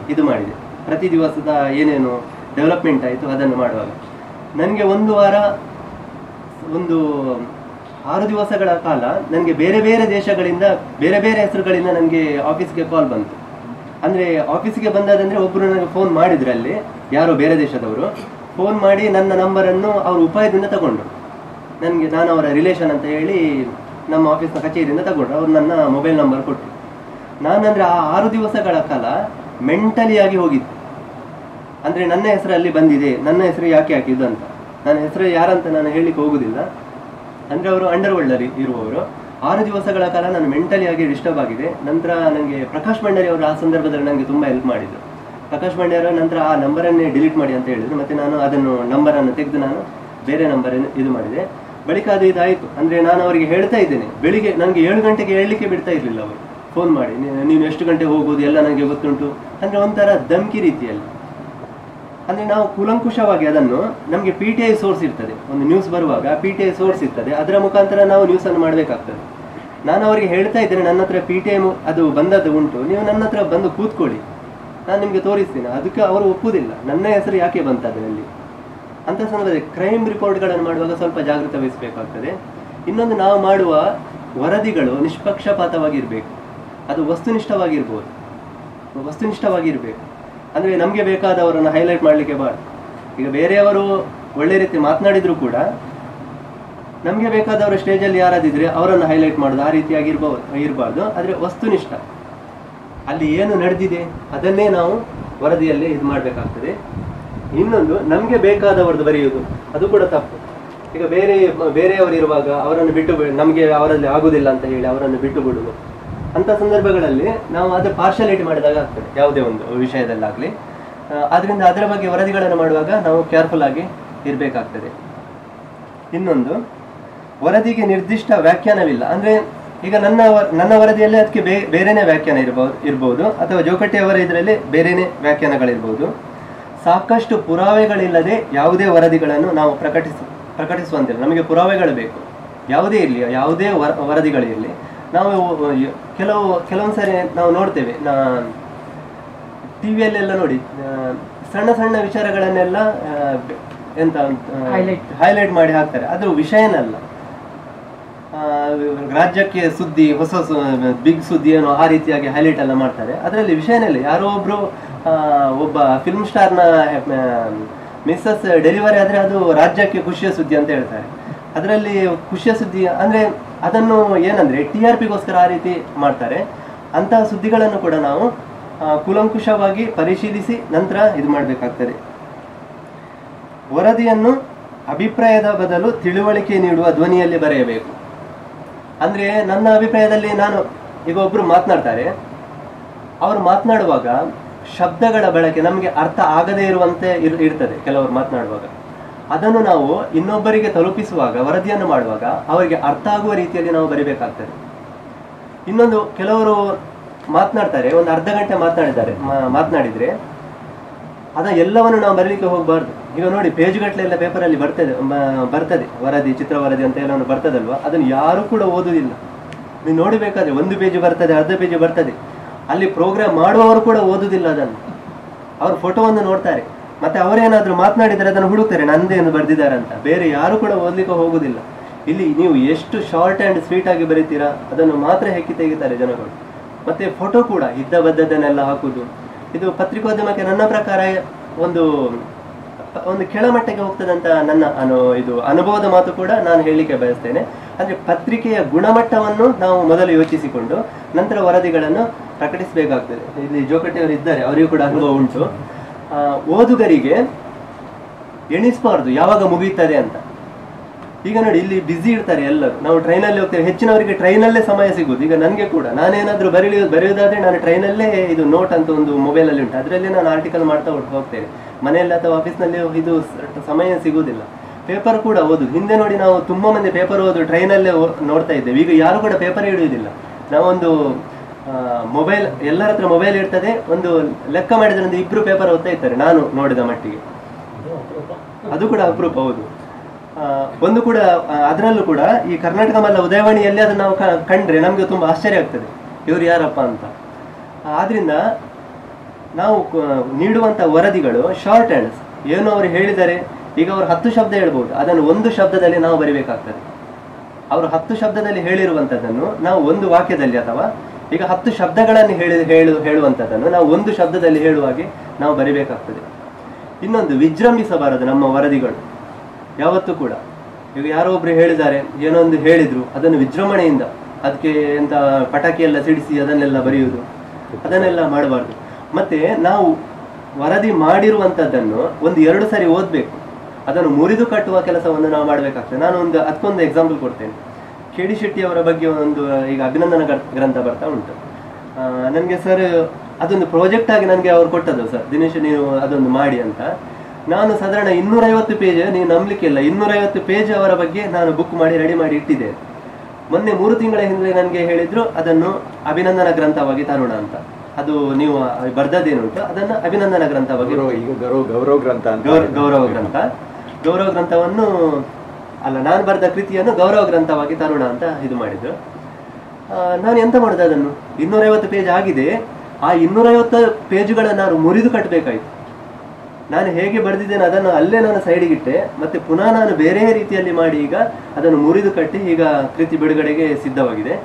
ಇದು ಮಾಡಿದೆ. ಪ್ರತಿ ದಿವಸದ ಏನೇನು ಡೆವಲಪ್ಮೆಂಟ್ ಆಯಿತು, ಅದನ್ನು ಮಾಡುವಾಗ. ನನಗೆ ಒಂದು ವಾರ, ಒಂದು ಆರು ದಿವಸಗಳ ಕಾಲ ನನಗೆ ಬೇರೆ ಬೇರೆ ದೇಶಗಳಿಂದ, ಬೇರೆ ಬೇರೆ ಹೆಸರುಗಳಿಂದ ನನಗೆ ಆಫೀಸ್ಗೆ ಕಾಲ್ ಬಂತು. ಅಂದರೆ ಆಫೀಸ್ಗೆ ಬಂದದಂದರೆ ಒಬ್ಬರು ನನಗೆ ಫೋನ್ ಮಾಡಿದ್ರು ಅಲ್ಲಿ ಯಾರೋ ಬೇರೆ ದೇಶದವರು ಫೋನ್ ಮಾಡಿ ನನ್ನ ನಂಬರನ್ನು ಅವರು ಉಪಾಯದಿಂದ ತಗೊಂಡ್ರು. ನನಗೆ ನಾನು ಅವರ ರಿಲೇಷನ್ ಅಂತ ಹೇಳಿ ನಮ್ಮ ಆಫೀಸ್ನ ಕಚೇರಿಯಿಂದ ತಗೊಂಡ್ರು. ಅವ್ರು ನನ್ನ ಮೊಬೈಲ್ ನಂಬರ್ ಕೊಟ್ಟರು ನಾನಂದ್ರೆ ಆ ಆರು ದಿವಸಗಳ ಕಾಲ ಮೆಂಟಲಿ ಆಗಿ ಹೋಗಿದ್ದೆ. ಅಂದ್ರೆ ನನ್ನ ಹೆಸರಲ್ಲಿ ಬಂದಿದೆ, ನನ್ನ ಹೆಸರು ಯಾಕೆ ಹಾಕಿದ್ದು ಅಂತ. ನನ್ನ ಹೆಸರು ಯಾರಂತ ನಾನು ಹೇಳಲಿಕ್ಕೆ ಹೋಗುದಿಲ್ಲ. ಅಂದ್ರೆ ಅವರು ಅಂಡರ್ ವರ್ಲ್ಡ್ ಇರುವವರು. ಆರು ದಿವಸಗಳ ಕಾಲ ನಾನು ಮೆಂಟಲಿ ಆಗಿ ಡಿಸ್ಟರ್ಬ್ ಆಗಿದೆ. ನಂತರ ನನಗೆ ಪ್ರಕಾಶ್ ಮಂಡ್ಯ ಅವರು ಆ ಸಂದರ್ಭದಲ್ಲಿ ನನಗೆ ತುಂಬಾ ಹೆಲ್ಪ್ ಮಾಡಿದ್ರು. ಪ್ರಕಾಶ್ ಭಂಡಾರಿ ನಂತರ ಆ ನಂಬರನ್ನೇ ಡಿಲೀಟ್ ಮಾಡಿ ಅಂತ ಹೇಳಿದ್ರು. ಮತ್ತೆ ನಾನು ಅದನ್ನು, ನಂಬರನ್ನು ತೆಗೆದು ನಾನು ಬೇರೆ ನಂಬರ್ ಇದು ಮಾಡಿದೆ. ಬಳಿಕ ಅದು ಇದಾಯಿತು ಅಂದ್ರೆ ನಾನು ಅವರಿಗೆ ಹೇಳ್ತಾ ಇದ್ದೇನೆ. ಬೆಳಿಗ್ಗೆ ನನಗೆ ಏಳು ಗಂಟೆಗೆ ಹೇಳಲಿಕ್ಕೆ ಬಿಡ್ತಾ ಇರಲಿಲ್ಲ ಅವರು. ಫೋನ್ ಮಾಡಿ ನೀವು ಎಷ್ಟು ಗಂಟೆ ಹೋಗೋದು? ಎಲ್ಲ ನನಗೆ ಗೊತ್ತುಂಟು. ಅಂದ್ರೆ ಒಂಥರ ಧಮ್ಕಿ ರೀತಿಯಲ್ಲಿ. ಅಂದ್ರೆ ನಾವು ಕೂಲಂಕುಷವಾಗಿ ಅದನ್ನು ನಮಗೆ ಪಿ ಟಿ ಐ ಸೋರ್ಸ್ ಇರ್ತದೆ. ಒಂದು ನ್ಯೂಸ್ ಬರುವಾಗ ಪಿ ಟಿ ಐ ಸೋರ್ಸ್ ಇರ್ತದೆ. ಅದರ ಮುಖಾಂತರ ನಾವು ನ್ಯೂಸನ್ನು ಮಾಡಬೇಕಾಗ್ತದೆ. ನಾನು ಅವರಿಗೆ ಹೇಳ್ತಾ ಇದ್ದೇನೆ, ನನ್ನ ಹತ್ರ ಪಿ ಟಿ ಐ ಅದು ಬಂದದ್ದು ಉಂಟು. ನೀವು ನನ್ನ ಹತ್ರ ಬಂದು ಕೂತ್ಕೊಳ್ಳಿ. ನಾನು ನಿಮಗೆ ತೋರಿಸ್ತೀನಿ. ಅದಕ್ಕೆ ಅವರು ಒಪ್ಪುವುದಿಲ್ಲ ನನ್ನ ಹೆಸರು ಯಾಕೆ ಬಂತ ಅದರಲ್ಲಿ? ಅಂತ ಸಂದರ್ಭದಲ್ಲಿ ಕ್ರೈಮ್ ರಿಪೋರ್ಟ್ಗಳನ್ನು ಮಾಡುವಾಗ ಸ್ವಲ್ಪ ಜಾಗೃತ ವಹಿಸಬೇಕಾಗ್ತದೆ. ಇನ್ನೊಂದು ನಾವು ಮಾಡುವ ವರದಿಗಳು ನಿಷ್ಪಕ್ಷಪಾತವಾಗಿರಬೇಕು. ಅದು ವಸ್ತುನಿಷ್ಠವಾಗಿರ್ಬೋದು. ವಸ್ತುನಿಷ್ಠವಾಗಿರ್ಬೇಕು. ಅಂದ್ರೆ ನಮಗೆ ಬೇಕಾದವರನ್ನು ಹೈಲೈಟ್ ಮಾಡಲಿಕ್ಕೆ ಬಾರ್ದು ಈಗ ಬೇರೆಯವರು ಒಳ್ಳೆ ರೀತಿ ಮಾತನಾಡಿದ್ರು ಕೂಡ ನಮಗೆ ಸ್ಟೇಜ್ ಸ್ಟೇಜಲ್ಲಿ ಯಾರಾದಿದ್ರೆ ಅವರನ್ನು ಹೈಲೈಟ್ ಮಾಡೋದು ಆ ರೀತಿಯಾಗಿ ಇರಬಹುದು ಇರಬಾರ್ದು ಆದರೆ ವಸ್ತುನಿಷ್ಠ. ಅಲ್ಲಿ ಏನು ನಡೆದಿದೆ ಅದನ್ನೇ ನಾವು ವರದಿಯಲ್ಲಿ ಇದು ಮಾಡಬೇಕಾಗ್ತದೆ. ಇನ್ನೊಂದು, ನಮಗೆ ಬೇಕಾದವರದ್ದು ಬರೆಯುವುದು. ಅದು ಕೂಡ ತಪ್ಪು. ಈಗ ಬೇರೆ ಬೇರೆಯವರು ಇರುವಾಗ ಅವರನ್ನು ಬಿಟ್ಟು ನಮಗೆ ಅವರಲ್ಲಿ ಆಗುದಿಲ್ಲ ಅಂತ ಹೇಳಿ ಅವರನ್ನು ಬಿಟ್ಟು ಬಿಡುವುದು. ಅಂತ ಸಂದರ್ಭಗಳಲ್ಲಿ ನಾವು ಅದರ ಪಾರ್ಶಾಲಿಟಿ ಮಾಡಿದಾಗ ಆಗ್ತದೆ, ಯಾವುದೇ ಒಂದು ವಿಷಯದಲ್ಲಾಗಲಿ. ಆದ್ದರಿಂದ ಅದರ ಬಗ್ಗೆ ವರದಿಗಳನ್ನು ಮಾಡುವಾಗ ನಾವು ಕೇರ್ಫುಲ್ ಆಗಿ ಇರಬೇಕಾಗ್ತದೆ. ಇನ್ನೊಂದು, ವರದಿಗೆ ನಿರ್ದಿಷ್ಟ ವ್ಯಾಖ್ಯಾನವಿಲ್ಲ. ಅಂದರೆ ಈಗ ನನ್ನ ನನ್ನ ವರದಿಯಲ್ಲಿ ಅದಕ್ಕೆ ಬೇ, ಬೇರೆನೇ ವ್ಯಾಖ್ಯಾನ ಇರಬಹುದು ಇರ್ಬೋದು, ಅಥವಾ ಜೋಕಟ್ಟಿಯವರ ಇದರಲ್ಲಿ ಬೇರೆನೇ ವ್ಯಾಖ್ಯಾನಗಳಿರ್ಬೋದು. ಸಾಕಷ್ಟು ಪುರಾವೆಗಳಿಲ್ಲದೆ ಯಾವುದೇ ವರದಿಗಳನ್ನು ನಾವು ಪ್ರಕಟಿಸ, ಪ್ರಕಟಿಸುವಂತಿಲ್ಲ. ನಮಗೆ ಪುರಾವೆಗಳು ಬೇಕು. ಯಾವುದೇ ಇರಲಿ, ಯಾವುದೇ ವರ, ವರದಿಗಳಿರಲಿ. ನಾವು ಕೆಲವು ಕೆಲವೊಂದು ಸಾರಿ ನಾವು ನೋಡ್ತೇವೆ. ನಾ ಟಿವಿಯಲ್ಲೆಲ್ಲ ನೋಡಿ ಸಣ್ಣ ಸಣ್ಣ ವಿಚಾರಗಳನ್ನೆಲ್ಲ ಎಂತ. ಹೈಲೈಟ್ ಮಾಡಿ ಹಾಕ್ತಾರೆ. ಅದು ವಿಷಯನಲ್ಲ. ಆ, ರಾಜ್ಯಕ್ಕೆ ಸುದ್ದಿ ಹೊಸ ಬಿಗ್ ಸುದ್ದಿ ಏನೋ ಆ ರೀತಿಯಾಗಿ ಹೈಲೈಟ್ ಎಲ್ಲ ಮಾಡ್ತಾರೆ. ಅದರಲ್ಲಿ ವಿಷಯನಲ್ಲಿ ಯಾರೋ ಒಬ್ರು ಒಬ್ಬ ಫಿಲ್ಮ್ ಸ್ಟಾರ್ನ ಮಿಸ್ಸಸ್ ಡೆಲಿವರಿ ಆದ್ರೆ ಅದು ರಾಜ್ಯಕ್ಕೆ ಖುಷಿಯ ಸುದ್ದಿ ಅಂತ ಹೇಳ್ತಾರೆ. ಅದರಲ್ಲಿ ಖುಷಿಯ ಸುದ್ದಿ ಅಂದ್ರೆ ಅದನ್ನು ಏನಂದ್ರೆ ಟಿ ಆರ್ ಪಿಗೋಸ್ಕರ ಆ ರೀತಿ ಮಾಡ್ತಾರೆ. ಅಂತಹ ಸುದ್ದಿಗಳನ್ನು ಕೂಡ ನಾವು ಕುಲಂಕುಷವಾಗಿ ಪರಿಶೀಲಿಸಿ ನಂತರ ಇದು ಮಾಡಬೇಕಾಗ್ತದೆ. ವರದಿಯನ್ನು ಅಭಿಪ್ರಾಯದ ಬದಲು ತಿಳುವಳಿಕೆ ನೀಡುವ ಧ್ವನಿಯಲ್ಲಿ ಬರೆಯಬೇಕು. ಅಂದ್ರೆ ನನ್ನ ಅಭಿಪ್ರಾಯದಲ್ಲಿ ನಾನು ಈಗ ಒಬ್ರು ಮಾತನಾಡ್ತಾರೆ. ಅವರು ಮಾತನಾಡುವಾಗ ಶಬ್ದಗಳ ಬಳಕೆ ನಮಗೆ ಅರ್ಥ ಆಗದೇ ಇರುವಂತೆ ಇರ್- ಇರ್ತದೆ ಕೆಲವರು ಮಾತನಾಡುವಾಗ. ಅದನ್ನು ನಾವು ಇನ್ನೊಬ್ಬರಿಗೆ ತಲುಪಿಸುವಾಗ, ವರದಿಯನ್ನು ಮಾಡುವಾಗ ಅವರಿಗೆ ಅರ್ಥ ಆಗುವ ರೀತಿಯಲ್ಲಿ ನಾವು ಬರಿಬೇಕಾಗ್ತದೆ. ಇನ್ನೊಂದು ಕೆಲವರು ಮಾತನಾಡ್ತಾರೆ, ಒಂದು ಅರ್ಧ ಗಂಟೆ ಮಾತನಾಡಿದ್ದಾರೆ ಮಾತನಾಡಿದ್ರೆ ಅದ ಎಲ್ಲವನ್ನು ನಾವು ಬರಲಿಕ್ಕೆ ಹೋಗಬಾರ್ದು. ಈಗ ನೋಡಿ ಪೇಜ್ ಗಟ್ಟಲೆ ಎಲ್ಲ ಪೇಪರಲ್ಲಿ ಬರ್ತದೆ ಬರ್ತದೆ, ವರದಿ, ಚಿತ್ರ ವರದಿ ಅಂತ ಎಲ್ಲವನ್ನು ಬರ್ತದಲ್ವ? ಅದನ್ನು ಯಾರು ಕೂಡ ಓದುದಿಲ್ಲ. ನೀವು ನೋಡಬೇಕಾದ್ರೆ ಒಂದು ಪೇಜ್ ಬರ್ತದೆ, ಅರ್ಧ ಪೇಜ್ ಬರ್ತದೆ. ಅಲ್ಲಿ ಪ್ರೋಗ್ರಾಮ್ ಮಾಡುವವರು ಕೂಡ ಓದುದಿಲ್ಲ ಅದನ್ನು. ಅವ್ರ ಫೋಟೋವನ್ನು ನೋಡ್ತಾರೆ. ಮತ್ತೆ ಅವರೇನಾದ್ರೂ ಮಾತನಾಡಿದರೆ ಅದನ್ನು ಹುಡುಕ್ತಾರೆ ಬರೆದಿದ್ದಾರೆ ಅಂತ ಬೇರೆ ಯಾರು ಕೂಡ ಓದ್ಲಿಕ್ಕೆ ಹೋಗುದಿಲ್ಲ. ಇಲ್ಲಿ ನೀವು ಎಷ್ಟು ಶಾರ್ಟ್ ಅಂಡ್ ಸ್ವೀಟ್ ಆಗಿ ಬರೀತೀರಾ, ಅದನ್ನು ಮಾತ್ರ ಹೆಕ್ಕಿ ತೆಗಿತಾರೆ ಜನಗಳು. ಮತ್ತೆ ಫೋಟೋ ಕೂಡ, ಇದ್ದ ಬದ್ದದನ್ನೆಲ್ಲ ಹಾಕುದು. ಇದು ಪತ್ರಿಕೋದ್ಯಮಕ್ಕೆ ನನ್ನ ಪ್ರಕಾರ ಒಂದು ಒಂದು ಕೆಳಮಟ್ಟಕ್ಕೆ ಹೋಗ್ತದಂತ ನನ್ನ ಅನು, ಇದು ಅನುಭವದ ಮಾತು ಕೂಡ ನಾನು ಹೇಳಲಿಕ್ಕೆ ಬಯಸ್ತೇನೆ. ಅಂದ್ರೆ ಪತ್ರಿಕೆಯ ಗುಣಮಟ್ಟವನ್ನು ನಾವು ಮೊದಲು ಯೋಚಿಸಿಕೊಂಡು, ನಂತರ ವರದಿಗಳನ್ನು ಪ್ರಕಟಿಸಬೇಕಾಗ್ತದೆ. ಇಲ್ಲಿ ಜೋಕಟ್ಟಿಯವರು ಇದ್ದಾರೆ, ಅವರಿಗೂ ಕೂಡ ಅನುಭವ ಉಂಟು. ಓದುಗರಿಗೆ ಎಣಿಸಬಾರ್ದು, ಯಾವಾಗ ಮುಗಿಯುತ್ತದೆ ಅಂತ. ಈಗ ನೋಡಿ, ಇಲ್ಲಿ ಬ್ಯುಸಿ ಇರ್ತಾರೆ ಎಲ್ಲರೂ. ನಾವು ಟ್ರೈನಲ್ಲಿ ಹೋಗ್ತೇವೆ. ಹೆಚ್ಚಿನವರಿಗೆ ಟ್ರೈನಲ್ಲೇ ಸಮಯ ಸಿಗುವುದು. ಈಗ ನನಗೆ ಕೂಡ. ನಾನೇನಾದ್ರೂ ಬರೀ ಬರೆಯುವುದಾದ್ರೆ ನಾನು ಟ್ರೈನಲ್ಲೇ ಇದು ನೋಟ್ ಅಂತ ಒಂದು ಮೊಬೈಲಲ್ಲಿ ಉಂಟು. ಅದರಲ್ಲಿ ನಾನು ಆರ್ಟಿಕಲ್ ಮಾಡ್ತಾ ಹೋಗ್ತೇನೆ ಮನೆಯಲ್ಲಿ ಅಥವಾ ಆಫೀಸ್ನಲ್ಲಿ ಇದು ಸಮಯ ಸಿಗುವುದಿಲ್ಲ. ಪೇಪರ್ ಕೂಡ ಓದು. ಹಿಂದೆ ನೋಡಿ ನಾವು ತುಂಬಾ ಮಂದಿ ಪೇಪರ್ ಓದು ಟ್ರೈನಲ್ಲೇ ನೋಡ್ತಾ ಇದ್ದೇವೆ. ಈಗ ಯಾರು ಕೂಡ ಪೇಪರ್ ಹಿಡಿಯುವುದಿಲ್ಲ ನಾವೊಂದು ಮೊಬೈಲ್, ಎಲ್ಲರ ಹತ್ರ ಮೊಬೈಲ್ ಇರ್ತದೆ, ಒಂದು ಲೆಕ್ಕ ಮಾಡಿದ್ರೆ ಒಂದು ಇಬ್ರು ಪೇಪರ್ ಓದ್ತಾ ಇರ್ತಾರೆ, ನಾನು ನೋಡಿದ ಮಟ್ಟಿಗೆ. ಅದು ಕೂಡ ಅಪರೂಪ, ಹೌದು. ಒಂದು ಕೂಡ ಅದರಲ್ಲೂ ಕೂಡ ಈ ಕರ್ನಾಟಕ ಮಲ್ಲ ಉದಯವಾಣಿಯಲ್ಲಿ ಅದನ್ನು ನಾವು ಕಂಡ್ರೆ ನಮಗೆ ತುಂಬಾ ಆಶ್ಚರ್ಯ ಆಗ್ತದೆ, ಇವ್ರು ಯಾರಪ್ಪ ಅಂತ. ಆದ್ರಿಂದ ನಾವು ನೀಡುವಂತ ವರದಿಗಳು ಶಾರ್ಟ್ ಹ್ಯಾಂಡ್ಸ್ ಏನು ಅವರು ಹೇಳಿದರೆ ಈಗ ಅವರು ಹತ್ತು ಶಬ್ದ ಹೇಳ್ಬೋದು, ಅದನ್ನು ಒಂದು ಶಬ್ದದಲ್ಲಿ ನಾವು ಬರಿಬೇಕಾಗ್ತದೆ. ಅವರು ಹತ್ತು ಶಬ್ದದಲ್ಲಿ ಹೇಳಿರುವಂತದ್ದನ್ನು ನಾವು ಒಂದು ವಾಕ್ಯದಲ್ಲಿ ಅಥವಾ ಈಗ ಹತ್ತು ಶಬ್ದಗಳನ್ನು ಹೇಳಿ, ಹೇಳು, ಹೇಳುವಂಥದ್ದನ್ನು ನಾವು ಒಂದು ಶಬ್ದದಲ್ಲಿ ಹೇಳುವಾಗೆ ನಾವು ಬರಿಬೇಕಾಗ್ತದೆ. ಇನ್ನೊಂದು ವಿಜೃಂಭಿಸಬಾರದು ನಮ್ಮ ವರದಿಗಳು. ಯಾವತ್ತೂ ಕೂಡ. ಈಗ ಯಾರೋ ಒಬ್ರು ಹೇಳಿದ್ದಾರೆ, ಏನೋ ಒಂದು ಹೇಳಿದ್ರು, ಅದನ್ನು ವಿಜೃಂಭಣೆಯಿಂದ, ಅದಕ್ಕೆ ಎಂತ ಪಟಾಕಿ ಎಲ್ಲ ಸಿಡಿಸಿ ಅದನ್ನೆಲ್ಲ ಬರೆಯುವುದು, ಅದನ್ನೆಲ್ಲ ಮಾಡಬಾರ್ದು. ಮತ್ತೆ ನಾವು ವರದಿ ಮಾಡಿರುವಂಥದ್ದನ್ನು ಒಂದು ಎರಡು ಸರಿ ಓದಬೇಕು. ಅದನ್ನು ಮುರಿದು ಕಟ್ಟುವ ಕೆಲಸವನ್ನು ನಾವು ಮಾಡಬೇಕಾಗ್ತದೆ. ನಾನು ಒಂದು, ಅದಕ್ಕೊಂದು ಎಕ್ಸಾಂಪಲ್ ಕೊಡ್ತೇನೆ. ಕೆ ಡಿ ಶೆಟ್ಟಿ ಅವರ ಬಗ್ಗೆ ಒಂದು ಈಗ ಅಭಿನಂದನ ಗ್ರಂಥ ಬರ್ತಾ ಉಂಟು. ನನಗೆ ಸರ್ ಅದೊಂದು ಪ್ರಾಜೆಕ್ಟ್ ಆಗಿ ನನಗೆ ಅವರು ಕೊಟ್ಟದ್ದು ಸರ್ ದಿನೇಶ್ ನೀವು ಅದೊಂದು ಮಾಡಿ ಅಂತ. ನಾನು ಸಾಧಾರಣ ಇನ್ನೂರೈವತ್ತು ಪೇಜ್ ನೀವು ನಂಬಲಿಕ್ಕಿಲ್ಲ ಇನ್ನೂರೈವತ್ತು ಪೇಜ್ ಅವರ ಬಗ್ಗೆ ನಾನು ಬುಕ್ ಮಾಡಿ ರೆಡಿ ಮಾಡಿ ಇಟ್ಟಿದ್ದೆ ಮೊನ್ನೆ ಮೂರು ತಿಂಗಳ ಹಿಂದೆ ನನಗೆ ಹೇಳಿದ್ರು ಅದನ್ನು ಅಭಿನಂದನ ಗ್ರಂಥವಾಗಿ ತರೋಣ ಅಂತ. ಅದು ನೀವು ಬರ್ದದ್ದೇನುಂಟು? ಅದನ್ನು ಅಭಿನಂದನ ಗ್ರಂಥವಾಗಿ ಗೌರವ ಗ್ರಂಥ ಗೌರವ ಗ್ರಂಥ. ಗೌರವ ಗ್ರಂಥವನ್ನು ಅಲ್ಲ, ನಾನು ಬರೆದ ಕೃತಿಯನ್ನು ಗೌರವ ಗ್ರಂಥವಾಗಿ ತರೋಣ ಅಂತ ಇದು ಮಾಡಿದ್ದು ನಾನು ಎಂತ ಮಾಡುದು ಅದನ್ನು? ಇನ್ನೂರೈವತ್ತು ಪೇಜ್ ಆಗಿದೆ. ಆ ಇನ್ನೂರೈವತ್ತು ಪೇಜ್ಗಳನ್ನು ನಾನು ಮುರಿದು ಕಟ್ಟಬೇಕಾಯ್ತು ನಾನು ಹೇಗೆ ಬರೆದಿದ್ದೇನೆ ಅದನ್ನು ಅಲ್ಲೇ ನಾನು ಸೈಡಿಗಿಟ್ಟೆ ಮತ್ತೆ ಪುನಃ ನಾನು ಬೇರೆ ರೀತಿಯಲ್ಲಿ ಮಾಡಿ ಈಗ ಅದನ್ನು ಮುರಿದು ಕಟ್ಟಿ ಈಗ ಕೃತಿ ಬಿಡುಗಡೆಗೆ ಸಿದ್ಧವಾಗಿದೆ.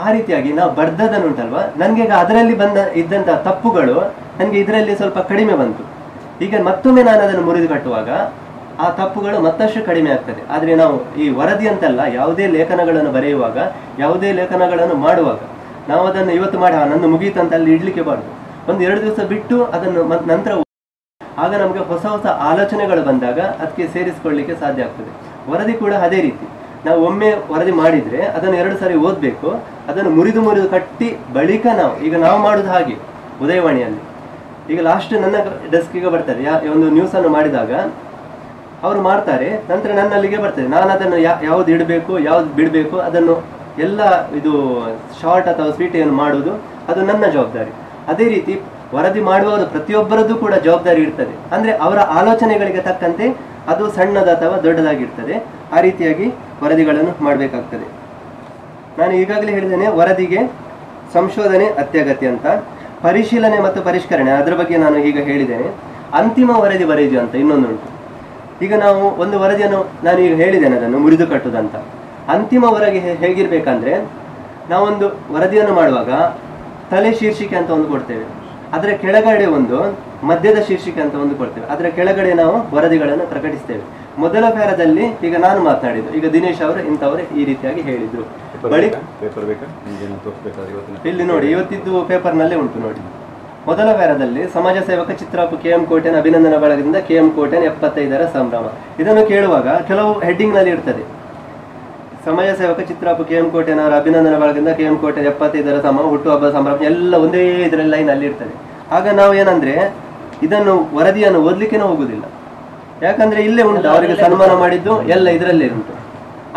ಆ- ರೀತಿಯಾಗಿ ನಾವು ಬರ್ದದನ್ನು ಉಂಟಲ್ವಾ ನನಗೆ ಈಗ ಅದರಲ್ಲಿ ಬಂದ ಇದ್ದಂತಹ ತಪ್ಪುಗಳು ನನಗೆ ಇದರಲ್ಲಿ ಸ್ವಲ್ಪ ಕಡಿಮೆ ಬಂತು. ಈಗ ಮತ್ತೊಮ್ಮೆ ನಾನು ಅದನ್ನು ಮುರಿದು ಕಟ್ಟುವಾಗ ಆ ತಪ್ಪುಗಳು ಮತ್ತಷ್ಟು ಕಡಿಮೆ ಆಗ್ತದೆ. ಆದರೆ ನಾವು ಈ ವರದಿ ಅಂತಲ್ಲ ಯಾವುದೇ ಲೇಖನಗಳನ್ನು ಬರೆಯುವಾಗ ಯಾವುದೇ ಲೇಖನಗಳನ್ನು ಮಾಡುವಾಗ ನಾವು ಅದನ್ನು ಇವತ್ತು ಮಾಡಿ "ಆ, ನಂದು ಮುಗೀತು ಅಂತ ಅಲ್ಲಿ ಇಡ್ಲಿಕ್ಕೆ ಬಾರ್ದು. ಒಂದು ಎರಡು ದಿವಸ ಬಿಟ್ಟು ಅದನ್ನು ನಂತರ ಆಗ ನಮಗೆ ಹೊಸ ಹೊಸ ಆಲೋಚನೆಗಳು ಬಂದಾಗ ಅದಕ್ಕೆ ಸೇರಿಸಿಕೊಳ್ಳಿಕ್ಕೆ ಸಾಧ್ಯ ಆಗ್ತದೆ. ವರದಿ ಕೂಡ ಅದೇ ರೀತಿ. ನಾವು ಒಮ್ಮೆ ವರದಿ ಮಾಡಿದರೆ ಅದನ್ನು ಎರಡು ಸಾರಿ ಓದಬೇಕು ಅದನ್ನು ಮುರಿದು ಮುರಿದು ಕಟ್ಟಿ ಬಳಿಕ ನಾವು ಈಗ ನಾವು ಮಾಡೋದು ಹಾಗೆ ಉದಯವಾಣಿಯಲ್ಲಿ. ಈಗ ಲಾಸ್ಟ್ ನನ್ನ ಡೆಸ್ಕಿಗೆ ಬರ್ತದೆ ಯಾ ಒಂದು ನ್ಯೂಸನ್ನು ಮಾಡಿದಾಗ ಅವರು ಮಾಡ್ತಾರೆ, ನಂತರ ನನ್ನಲ್ಲಿಗೆ ಬರ್ತದೆ. ನಾನು ಅದನ್ನು ಯಾವ್ದು ಇಡಬೇಕು, ಯಾವ್ದು ಬಿಡಬೇಕು, ಅದನ್ನು ಎಲ್ಲ ಇದು ಶಾರ್ಟ್ ಅಥವಾ ಸ್ವೀಟ್ ಏನು ಮಾಡುವುದು ಅದು ನನ್ನ ಜವಾಬ್ದಾರಿ. ಅದೇ ರೀತಿ ವರದಿ ಮಾಡುವವರು ಪ್ರತಿಯೊಬ್ಬರದ್ದು ಕೂಡ ಜವಾಬ್ದಾರಿ ಇರ್ತದೆ. ಅಂದ್ರೆ ಅವರ ಆಲೋಚನೆಗಳಿಗೆ ತಕ್ಕಂತೆ ಅದು ಸಣ್ಣದ ಅಥವಾ ದೊಡ್ಡದಾಗಿರ್ತದೆ. ಆ ರೀತಿಯಾಗಿ ವರದಿಗಳನ್ನು ಮಾಡಬೇಕಾಗ್ತದೆ. ನಾನು ಈಗಾಗಲೇ ಹೇಳಿದ್ದೇನೆ, ವರದಿಗೆ ಸಂಶೋಧನೆ ಅತ್ಯಗತ್ಯ ಅಂತ. ಪರಿಶೀಲನೆ ಮತ್ತು ಪರಿಷ್ಕರಣೆ, ಅದರ ಬಗ್ಗೆ ನಾನು ಈಗ ಹೇಳಿದ್ದೇನೆ. ಅಂತಿಮ ವರದಿ ಬರೆಯುವುದು ಅಂತ ಇನ್ನೊಂದುಂಟು. ಈಗ ನಾವು ಒಂದು ವರದಿಯನ್ನು ನಾನು ಈಗ ಹೇಳಿದ್ದೇನೆ ಅದನ್ನು ಮುರಿದು ಕಟ್ಟುದಂತ. ಅಂತಿಮ ವರದಿ ಹೇಗಿರ್ಬೇಕಂದ್ರೆ ನಾವೊಂದು ವರದಿಯನ್ನು ಮಾಡುವಾಗ ತಲೆ ಶೀರ್ಷಿಕೆ ಅಂತ ಒಂದು ಕೊಡ್ತೇವೆ. ಅದರ ಕೆಳಗಡೆ ಒಂದು ಮಧ್ಯದ ಶೀರ್ಷಿಕೆ ಅಂತ ಒಂದು ಕೊಡ್ತೇವೆ. ಅದರ ಕೆಳಗಡೆ ನಾವು ವರದಿಗಳನ್ನು ಪ್ರಕಟಿಸ್ತೇವೆ. ಮೊದಲ ಪ್ಯಾರದಲ್ಲಿ ಈಗ ನಾನು ಮಾತನಾಡಿದ್ದು ಈಗ ದಿನೇಶ್ ಅವರು ಇಂಥವರು ಈ ರೀತಿಯಾಗಿ ಹೇಳಿದ್ರು. ಬಳಿ ಪೇಪರ್ ಬೇಕಾ? ನಿಮ್ಗೇನು ತೋರಿಸ್ಬೇಕಾದ್ರೆ ಇವತ್ತಿನ ಇಲ್ಲಿ ನೋಡಿ ಇವತ್ತಿದ್ದು ಪೇಪರ್ನಲ್ಲೇ ಉಂಟು ನೋಡಿ. ಮೊದಲ ವಾರದಲ್ಲಿ ಸಮಾಜ ಸೇವಕ ಚಿತ್ರಾಪು ಕೆ ಎಂ ಕೋಟೆನ್ ಅಭಿನಂದನ ಬಳಗದಿಂದ ಕೆ ಎಂ ಕೋಟೆನ್ ಎಪ್ಪತ್ತೈದರ ಸಂಭ್ರಮ. ಇದನ್ನು ಕೇಳುವಾಗ ಕೆಲವು ಹೆಡ್ಡಿಂಗ್ನಲ್ಲಿ ಇರ್ತದೆ. ಸಮಾಜ ಸೇವಕ ಚಿತ್ರಾಪು ಕೆ ಎಂ ಕೋಟೆನವರ ಅಭಿನಂದನ ಬಳಗದಿಂದ ಕೆ ಎಂ ಕೋಟೆನ್ ಎಪ್ಪತ್ತೈದರ ಸಮ ಹುಟ್ಟುಹಬ್ಬ ಸಂಭ್ರಮ ಎಲ್ಲ ಒಂದೇ ಇದರಲ್ಲಿ ಲೈನ್ ಅಲ್ಲಿ ಇರ್ತದೆ. ಆಗ ನಾವು ಏನಂದ್ರೆ ಇದನ್ನು ವರದಿಯನ್ನು ಓದ್ಲಿಕ್ಕೆ ಹೋಗುದಿಲ್ಲ. ಯಾಕಂದ್ರೆ ಇಲ್ಲೇ ಉಂಟು ಅವರಿಗೆ ಸನ್ಮಾನ ಮಾಡಿದ್ದು ಎಲ್ಲ ಇದರಲ್ಲೇ ಉಂಟು.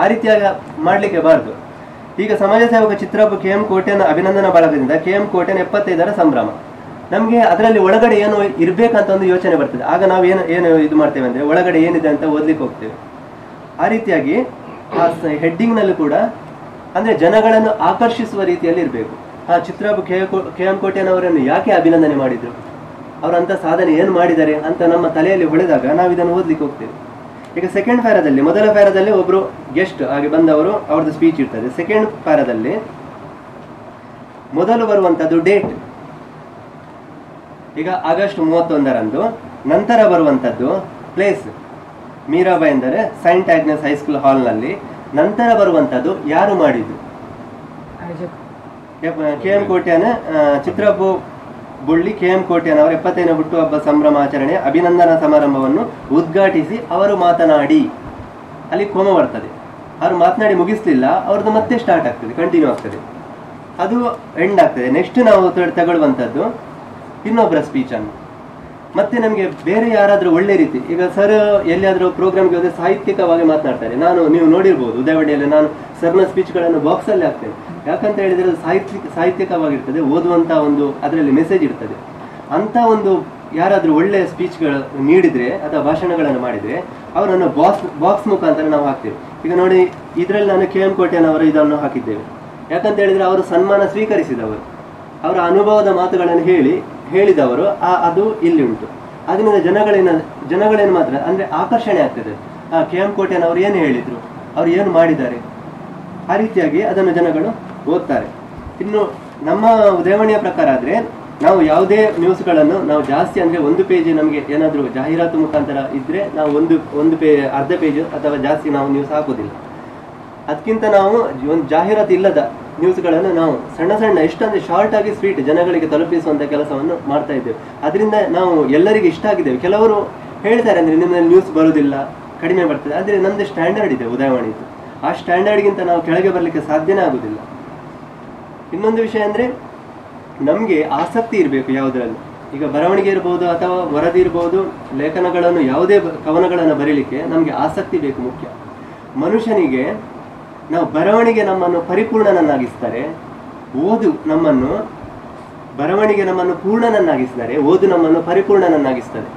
ಆ ರೀತಿಯಾಗಿ ಮಾಡ್ಲಿಕ್ಕೆ ಬಾರದು. ಈಗ ಸಮಾಜ ಸೇವಕ ಚಿತ್ರಪ್ಪ ಕೆ ಎಂ ಕೋಟೆನ ಅಭಿನಂದನ ಬಳಗದಿಂದ ಕೆ ಎಂ ಕೋಟೆನ್ ಎಪ್ಪತ್ತೈದರ ಸಂಭ್ರಮ. ನಮಗೆ ಅದರಲ್ಲಿ ಒಳಗಡೆ ಏನು ಇರಬೇಕಂತ ಒಂದು ಯೋಚನೆ ಬರ್ತದೆ. ಆಗ ನಾವು ಏನು ಏನು ಇದು ಮಾಡ್ತೇವೆ ಅಂದ್ರೆ ಒಳಗಡೆ ಏನಿದೆ ಅಂತ ಓದ್ಲಿಕ್ಕೆ ಹೋಗ್ತೇವೆ. ಆ ರೀತಿಯಾಗಿ ಆ ಹೆಡ್ಡಿಂಗ್ನಲ್ಲೂ ಕೂಡ ಅಂದರೆ ಜನಗಳನ್ನು ಆಕರ್ಷಿಸುವ ರೀತಿಯಲ್ಲಿ ಇರಬೇಕು. ಆ ಚಿತ್ರ ಕೆ ಕೆ ಎಂ ಕೋಟೆನವರನ್ನು ಯಾಕೆ ಅಭಿನಂದನೆ ಮಾಡಿದ್ರು? ಅವರಂತ ಸಾಧನೆ ಏನು ಮಾಡಿದ್ದಾರೆ ಅಂತ ನಮ್ಮ ತಲೆಯಲ್ಲಿ ಹೊಳೆದಾಗ ನಾವು ಇದನ್ನು ಓದ್ಲಿಕ್ಕೆ ಹೋಗ್ತೇವೆ. ಈಗ ಸೆಕೆಂಡ್ ಫ್ಯಾರದಲ್ಲಿ ಮೊದಲ ಫ್ಯಾರದಲ್ಲಿ ಒಬ್ಬರು ಗೆಸ್ಟ್ ಆಗಿ ಬಂದವರು ಅವ್ರದ್ದು ಸ್ಪೀಚ್ ಇರ್ತದೆ. ಸೆಕೆಂಡ್ ಪ್ಯಾರದಲ್ಲಿ ಮೊದಲು ಬರುವಂಥದ್ದು ಡೇಟ್ ಈಗ ಆಗಸ್ಟ್ ಮೂವತ್ತೊಂದರಂದು ನಂತರ ಬರುವಂತದ್ದು ಪ್ಲೇಸ್ ಮೀರಾಬಾಯಿ ಎಂದರೆ ಸೈಂಟ್ ಆಗ್ನೆಸ್ ಹೈಸ್ಕೂಲ್ ಹಾಲ್ನಲ್ಲಿ ನಂತರ ಬರುವಂತದ್ದು ಯಾರು ಮಾಡಿದ್ದು? ಕೆ ಎಂ ಕೋಟ್ಯಾನ ಚಿತ್ರಬು ಬುಳ್ಳಿ ಕೆ ಎಂ ಕೋಟ್ಯಾನವರ ಎಪ್ಪತ್ತೈದನೇ ಹುಟ್ಟುಹಬ್ಬ ಸಂಭ್ರಮಾಚರಣೆ ಅಭಿನಂದನಾ ಸಮಾರಂಭವನ್ನು ಉದ್ಘಾಟಿಸಿ ಅವರು ಮಾತನಾಡಿ. ಅಲ್ಲಿ ಕೋಮ ಬರ್ತದೆ. ಅವರು ಮಾತನಾಡಿ ಮುಗಿಸ್ಲಿಲ್ಲ ಅವ್ರದ್ದು ಮತ್ತೆ ಸ್ಟಾರ್ಟ್ ಆಗ್ತದೆ ಕಂಟಿನ್ಯೂ ಆಗ್ತದೆ. ಅದು ಎಂಡ್ ಆಗ್ತದೆ. ನೆಕ್ಸ್ಟ್ ನಾವು ತಗೊಳ್ಳುವಂಥದ್ದು ಇನ್ನೊಬ್ಬರ ಸ್ಪೀಚನ್ನು ಮತ್ತೆ ನಮಗೆ ಬೇರೆ ಯಾರಾದರೂ ಒಳ್ಳೆ ರೀತಿ, ಈಗ ಸರ್ ಎಲ್ಲಿಯಾದರೂ ಪ್ರೋಗ್ರಾಮ್ಗೆ ಹೋದರೆ ಸಾಹಿತ್ಯಿಕವಾಗಿ ಮಾತನಾಡ್ತಾರೆ. ನಾನು, ನೀವು ನೋಡಿರ್ಬೋದು ಉದಾಹರಣೆಯಲ್ಲಿ ನಾನು ಸರ್ನ ಸ್ಪೀಚ್ಗಳನ್ನು ಬಾಕ್ಸಲ್ಲಿ ಹಾಕ್ತೇನೆ. ಯಾಕಂತ ಹೇಳಿದ್ರೆ ಸಾಹಿತ್ಯಿಕ, ಸಾಹಿತ್ಯಿಕವಾಗಿರ್ತದೆ ಓದುವಂಥ ಒಂದು ಅದರಲ್ಲಿ ಮೆಸೇಜ್ ಇರ್ತದೆ. ಅಂಥ ಒಂದು ಯಾರಾದರೂ ಒಳ್ಳೆಯ ಸ್ಪೀಚ್ಗಳು ನೀಡಿದರೆ ಅಥವಾ ಭಾಷಣಗಳನ್ನು ಮಾಡಿದರೆ, ಅವರನ್ನು ಬಾಕ್ಸ್ ಬಾಕ್ಸ್ ಮುಖಾಂತರ ನಾವು ಹಾಕ್ತೇವೆ. ಈಗ ನೋಡಿ, ಇದರಲ್ಲಿ ನಾನು ಕೆ ಎಂ ಕೋಟೆನವರು ಇದನ್ನು ಹಾಕಿದ್ದೇವೆ. ಯಾಕಂತ ಹೇಳಿದ್ರೆ ಅವರು ಸನ್ಮಾನ ಸ್ವೀಕರಿಸಿದವರು. ಅವರ ಅನುಭವದ ಮಾತುಗಳನ್ನು ಹೇಳಿ ಹೇಳಿದವರು, ಆ, ಅದು ಇಲ್ಲಿ ಉಂಟು. ಅದರಿಂದ ಜನಗಳೇನ, ಜನಗಳೇನು ಮಾತ್ರ, ಅಂದ್ರೆ ಆಕರ್ಷಣೆ ಆಗ್ತದೆ. ಆ ಕೆ ಎಂ ಕೋಟೆನವರು ಏನು ಹೇಳಿದ್ರು? ಅವರು ಏನು ಮಾಡಿದ್ದಾರೆ? ಆ ರೀತಿಯಾಗಿ ಅದನ್ನು ಜನಗಳು ಓದ್ತಾರೆ. ಇನ್ನು ನಮ್ಮ ಉದಯವಾಣಿಯ ಪ್ರಕಾರ ಆದ್ರೆ, ನಾವು ಯಾವುದೇ ನ್ಯೂಸ್ಗಳನ್ನು, ನಾವು ಜಾಸ್ತಿ ಅಂದ್ರೆ ಒಂದು ಪೇಜ್ ನಮಗೆ ಏನಾದರೂ ಜಾಹೀರಾತು ಮುಖಾಂತರ ಇದ್ರೆ, ನಾವು ಒಂದು ಒಂದು ಪೇ, ಅರ್ಧ ಪೇಜ್ ಅಥವಾ ಜಾಸ್ತಿ ನಾವು ನ್ಯೂಸ್ ಹಾಕೋದಿಲ್ಲ. ಅದಕ್ಕಿಂತ ನಾವು ಒಂದು ಜಾಹೀರಾತು ಇಲ್ಲದ ನ್ಯೂಸ್ಗಳನ್ನು ನಾವು ಸಣ್ಣ ಸಣ್ಣ ಎಷ್ಟಂದ್ರೆ ಶಾರ್ಟ್ ಆಗಿ ಸ್ವೀಟ್ ಜನಗಳಿಗೆ ತಲುಪಿಸುವಂತ ಕೆಲಸವನ್ನು ಮಾಡ್ತಾ ಇದ್ದೇವೆ. ಅದರಿಂದ ನಾವು ಎಲ್ಲರಿಗೆ ಇಷ್ಟ ಆಗಿದ್ದೇವೆ. ಕೆಲವರು ಹೇಳ್ತಾರೆ ಅಂದ್ರೆ ನಿಮ್ಮಲ್ಲಿ ನ್ಯೂಸ್ ಬರುವುದಿಲ್ಲ ಕಡಿಮೆ ಬರ್ತದೆ. ಆದರೆ ನಮ್ದು ಸ್ಟ್ಯಾಂಡರ್ಡ್ ಇದೆ ಉದಯವಾಣಿದು. ಆ ಸ್ಟ್ಯಾಂಡರ್ಡ್ಗಿಂತ ನಾವು ಕೆಳಗೆ ಬರಲಿಕ್ಕೆ ಸಾಧ್ಯನೇ ಆಗುದಿಲ್ಲ. ಇನ್ನೊಂದು ವಿಷಯ ಅಂದ್ರೆ ನಮಗೆ ಆಸಕ್ತಿ ಇರಬೇಕು ಯಾವುದರಲ್ಲೂ. ಈಗ ಬರವಣಿಗೆ ಇರ್ಬೋದು ಅಥವಾ ವರದಿ ಇರ್ಬೋದು, ಲೇಖನಗಳನ್ನು ಯಾವುದೇ ಕವನಗಳನ್ನು ಬರೀಲಿಕ್ಕೆ ನಮಗೆ ಆಸಕ್ತಿ ಬೇಕು ಮುಖ್ಯ. ಮನುಷ್ಯನಿಗೆ ನಾವು ಬರವಣಿಗೆ ನಮ್ಮನ್ನು ಪರಿಪೂರ್ಣನನ್ನಾಗಿಸ್ತಾರೆ ಓದು ನಮ್ಮನ್ನು ಬರವಣಿಗೆ ನಮ್ಮನ್ನು ಪೂರ್ಣನನ್ನಾಗಿಸ್ತಾರೆ ಓದು ನಮ್ಮನ್ನು ಪರಿಪೂರ್ಣನನ್ನಾಗಿಸ್ತದೆ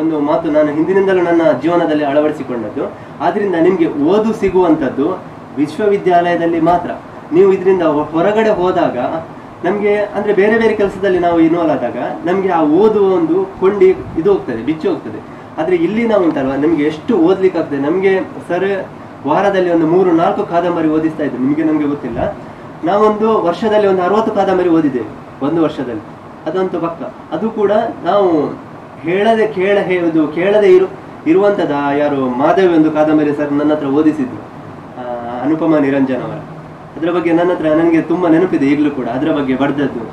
ಒಂದು ಮಾತು ನಾನು ಹಿಂದಿನಿಂದಲೂ ನನ್ನ ಜೀವನದಲ್ಲಿ ಅಳವಡಿಸಿಕೊಂಡದ್ದು. ಆದ್ರಿಂದ ನಿಮಗೆ ಓದು ಸಿಗುವಂಥದ್ದು ವಿಶ್ವವಿದ್ಯಾಲಯದಲ್ಲಿ ಮಾತ್ರ. ನೀವು ಇದರಿಂದ ಹೊರಗಡೆ ಹೋದಾಗ, ನಮಗೆ ಅಂದ್ರೆ ಬೇರೆ ಬೇರೆ ಕೆಲಸದಲ್ಲಿ ನಾವು ಇನ್ವಾಲ್ ಆದಾಗ, ನಮಗೆ ಆ ಓದುವ ಒಂದು ಕೊಂಡಿ ಇದು ಹೋಗ್ತದೆ, ಬಿಚ್ಚಿ ಹೋಗ್ತದೆ. ಆದ್ರೆ ಇಲ್ಲಿ ನಾವು ಉಂಟಲ್ವಾ? ನಮಗೆ ಎಷ್ಟು ಓದ್ಲಿಕ್ಕೆ ಆಗ್ತದೆ ನಮಗೆ ಸರ್ ವಾರದಲ್ಲಿ ಒಂದು ಮೂರು ನಾಲ್ಕು ಕಾದಂಬರಿ ಓದಿಸ್ತಾ ಇದ್ದೆ ನಿಮಗೆ ನಮಗೆ ಗೊತ್ತಿಲ್ಲ. ನಾವೊಂದು ವರ್ಷದಲ್ಲಿ ಒಂದು ಅರವತ್ತು ಕಾದಂಬರಿ ಓದಿದ್ದೇವೆ. ಒಂದು ವರ್ಷದಲ್ಲಿ. ಅದಂತೂ ಪಕ್ಕ. ಅದು ಕೂಡ ನಾವು ಹೇಳದೆ ಕೇಳ ಹೇಳುದು ಕೇಳದೆ ಇರು ಇರುವಂತದ ಯಾರು ಮಾಧವಿ ಒಂದು ಕಾದಂಬರಿ ಸರ್ ನನ್ನ ಹತ್ರ ಓದಿಸಿದ್ರು. ಅನುಪಮ ನಿರಂಜನ್ ಅವರ. ಅದರ ಬಗ್ಗೆ ನನ್ನ ಹತ್ರ ನನಗೆ ತುಂಬ ನೆನಪಿದೆ ಈಗಲೂ ಕೂಡ. ಅದರ ಬಗ್ಗೆ ಬರೆದದ್ದು.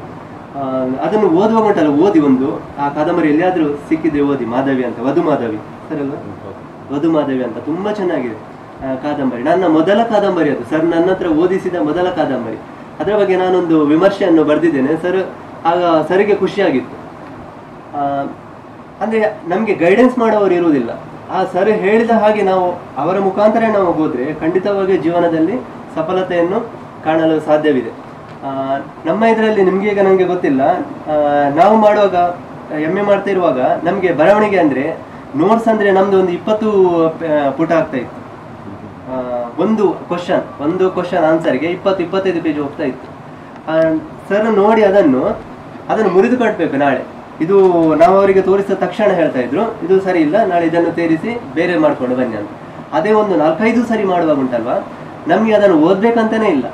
ಅದನ್ನು ಓದುವಾಗ ಉಂಟಲ್ಲ ಓದಿ ಒಂದು. ಆ ಕಾದಂಬರಿ ಎಲ್ಲಿಯಾದ್ರೂ ಸಿಕ್ಕಿದ್ರೆ ಓದಿ. ಮಾಧವಿ ಅಂತ ವಧು ಮಾಧವಿ. ಸರಲ್ವಾ ವಧು ಮಾಧವಿ ಅಂತ. ತುಂಬಾ ಚೆನ್ನಾಗಿದೆ. ಕಾದಂಬರಿ. ನನ್ನ ಮೊದಲ ಕಾದಂಬರಿ ಅದು. ಸರ್ ನನ್ನ ಹತ್ರ ಓದಿಸಿದ ಮೊದಲ ಕಾದಂಬರಿ. ಅದರ ಬಗ್ಗೆ ನಾನೊಂದು ವಿಮರ್ಶೆಯನ್ನು ಬರೆದಿದ್ದೇನೆ. ಸರ್, ಆಗ ಸರಿಗೆ ಖುಷಿಯಾಗಿತ್ತು. ಅಂದರೆ ನಮಗೆ ಗೈಡೆನ್ಸ್ ಮಾಡೋರು ಇರುವುದಿಲ್ಲ. ಆ ಸರ್ ಹೇಳಿದ ಹಾಗೆ ನಾವು ಅವರ ಮುಖಾಂತರ ನಾವು ಹೋದರೆ ಖಂಡಿತವಾಗಿ ಜೀವನದಲ್ಲಿ ಸಫಲತೆಯನ್ನು ಕಾಣಲು ಸಾಧ್ಯವಿದೆ. ನಮ್ಮ ಇದರಲ್ಲಿ ನಿಮಗೆ ಈಗ ನನಗೆ ಗೊತ್ತಿಲ್ಲ. ನಾವು ಮಾಡುವಾಗ ಎಂ ಎ ಮಾಡ್ತಾ ಇರುವಾಗ ನಮಗೆ ಬರವಣಿಗೆ ಅಂದ್ರೆ ನೋಟ್ಸ್ ಅಂದ್ರೆ ನಮ್ದು ಒಂದು ಇಪ್ಪತ್ತು ಪುಟ ಆಗ್ತಾ ಇತ್ತು. ಒಂದು ಕ್ವಶನ್ ಒಂದು ಕ್ವಶನ್ ಆನ್ಸರ್ಗೆ ಇಪ್ಪತ್ತು, ಇಪ್ಪತ್ತೈದು ಪೇಜ್ ಹೋಗ್ತಾ ಇತ್ತು. ಸರ್ ನೋಡಿ ಅದನ್ನು ಅದನ್ನು ಮುರಿದು ಕಟ್ಟಬೇಕು ನಾಳೆ. ಇದು ನಾವು ಅವರಿಗೆ ತೋರಿಸಿದ ತಕ್ಷಣ ಹೇಳ್ತಾ ಇದ್ರು. ಇದು ಸರಿ ಇಲ್ಲ, ನಾಳೆ ಇದನ್ನು ತೇರಿಸಿ ಬೇರೆ ಮಾಡ್ಕೊಂಡು ಬನ್ನಿ ಅಂತ. ಅದೇ ಒಂದು ನಾಲ್ಕೈದು ಸರಿ ಮಾಡುವಾಗ ಉಂಟಲ್ವಾ? ನಮಗೆ ಅದನ್ನು ಓದ್ಬೇಕಂತನೇ ಇಲ್ಲ.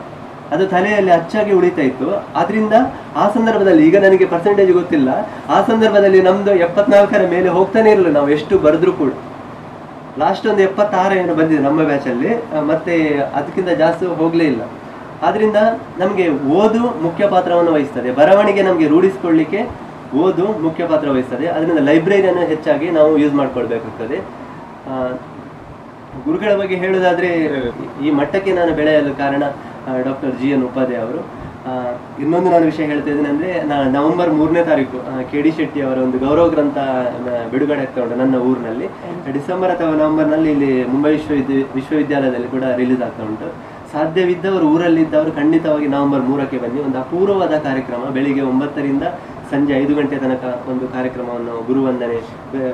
ಅದು ತಲೆಯಲ್ಲಿ ಅಚ್ಚಾಗಿ ಉಳಿತಾ ಇತ್ತು. ಆದ್ರಿಂದ ಆ ಸಂದರ್ಭದಲ್ಲಿ ಈಗ ನನಗೆ ಪರ್ಸೆಂಟೇಜ್ ಗೊತ್ತಿಲ್ಲ. ಆ ಸಂದರ್ಭದಲ್ಲಿ ನಮ್ದು ಎಪ್ಪತ್ನಾಲ್ಕರ ಮೇಲೆ ಹೋಗ್ತಾನೆ ಇರಲಿಲ್ಲ. ನಾವು ಎಷ್ಟು ಬರೆದ್ರು ಕೂಡ. ಲಾಸ್ಟ್ ಒಂದು ಎಪ್ಪತ್ತಾರು ಏನು ಬಂದಿದೆ ನಮ್ಮ ಬ್ಯಾಚಲ್ಲಿ ಮತ್ತೆ ಅದಕ್ಕಿಂತ ಜಾಸ್ತಿ ಹೋಗಲೇ ಇಲ್ಲ. ಆದ್ರಿಂದ ನಮಗೆ ಓದು ಮುಖ್ಯ ಪಾತ್ರವನ್ನು ವಹಿಸ್ತದೆ. ಬರವಣಿಗೆ ನಮಗೆ ರೂಢಿಸಿಕೊಳ್ಳಿಕ್ಕೆ ಓದು ಮುಖ್ಯ ಪಾತ್ರ ವಹಿಸ್ತದೆ. ಅದರಿಂದ ಲೈಬ್ರರಿಯನ್ನು ಹೆಚ್ಚಾಗಿ ನಾವು ಯೂಸ್ ಮಾಡ್ಕೊಳ್ಬೇಕಾಗ್ತದೆ. ಗುರುಗಳ ಬಗ್ಗೆ ಹೇಳುವುದಾದ್ರೆ ಈ ಮಟ್ಟಕ್ಕೆ ನಾನು ಬೆಳೆಯಲು ಕಾರಣ ಡಾಕ್ಟರ್ ಜಿ ಎನ್ ಉಪಾಧ್ಯಾಯ ಅವರು. ಇನ್ನೊಂದು ನಾನು ವಿಷಯ ಹೇಳ್ತಾ ಇದ್ದೇನೆ ಅಂದ್ರೆ ನಾ- ನವೆಂಬರ್ ಮೂರನೇ ತಾರೀಕು ಕೆ ಡಿ ಶೆಟ್ಟಿ ಅವರ ಒಂದು ಗೌರವ ಗ್ರಂಥ ಬಿಡುಗಡೆ ಆಗ್ತಾ ಉಂಟು ನನ್ನ ಊರಿನಲ್ಲಿ. ಡಿಸೆಂಬರ್ ಅಥವಾ ನವೆಂಬರ್ನಲ್ಲಿ ಇಲ್ಲಿ ಮುಂಬೈ ವಿಶ್ವವಿದ್ಯ ವಿಶ್ವವಿದ್ಯಾಲಯದಲ್ಲಿ ಕೂಡ ರಿಲೀಸ್ ಆಗ್ತಾ ಉಂಟು. ಸಾಧ್ಯವಿದ್ದವರು ಊರಲ್ಲಿದ್ದವರು ಖಂಡಿತವಾಗಿ ನವೆಂಬರ್ ಮೂರಕ್ಕೆ ಬನ್ನಿ. ಒಂದು ಅಪೂರ್ವವಾದ ಕಾರ್ಯಕ್ರಮ ಬೆಳಿಗ್ಗೆ ಒಂಬತ್ತರಿಂದ ಸಂಜೆ ಐದು ಗಂಟೆ ತನಕ ಒಂದು ಕಾರ್ಯಕ್ರಮವನ್ನು ಗುರುವಂದನೆ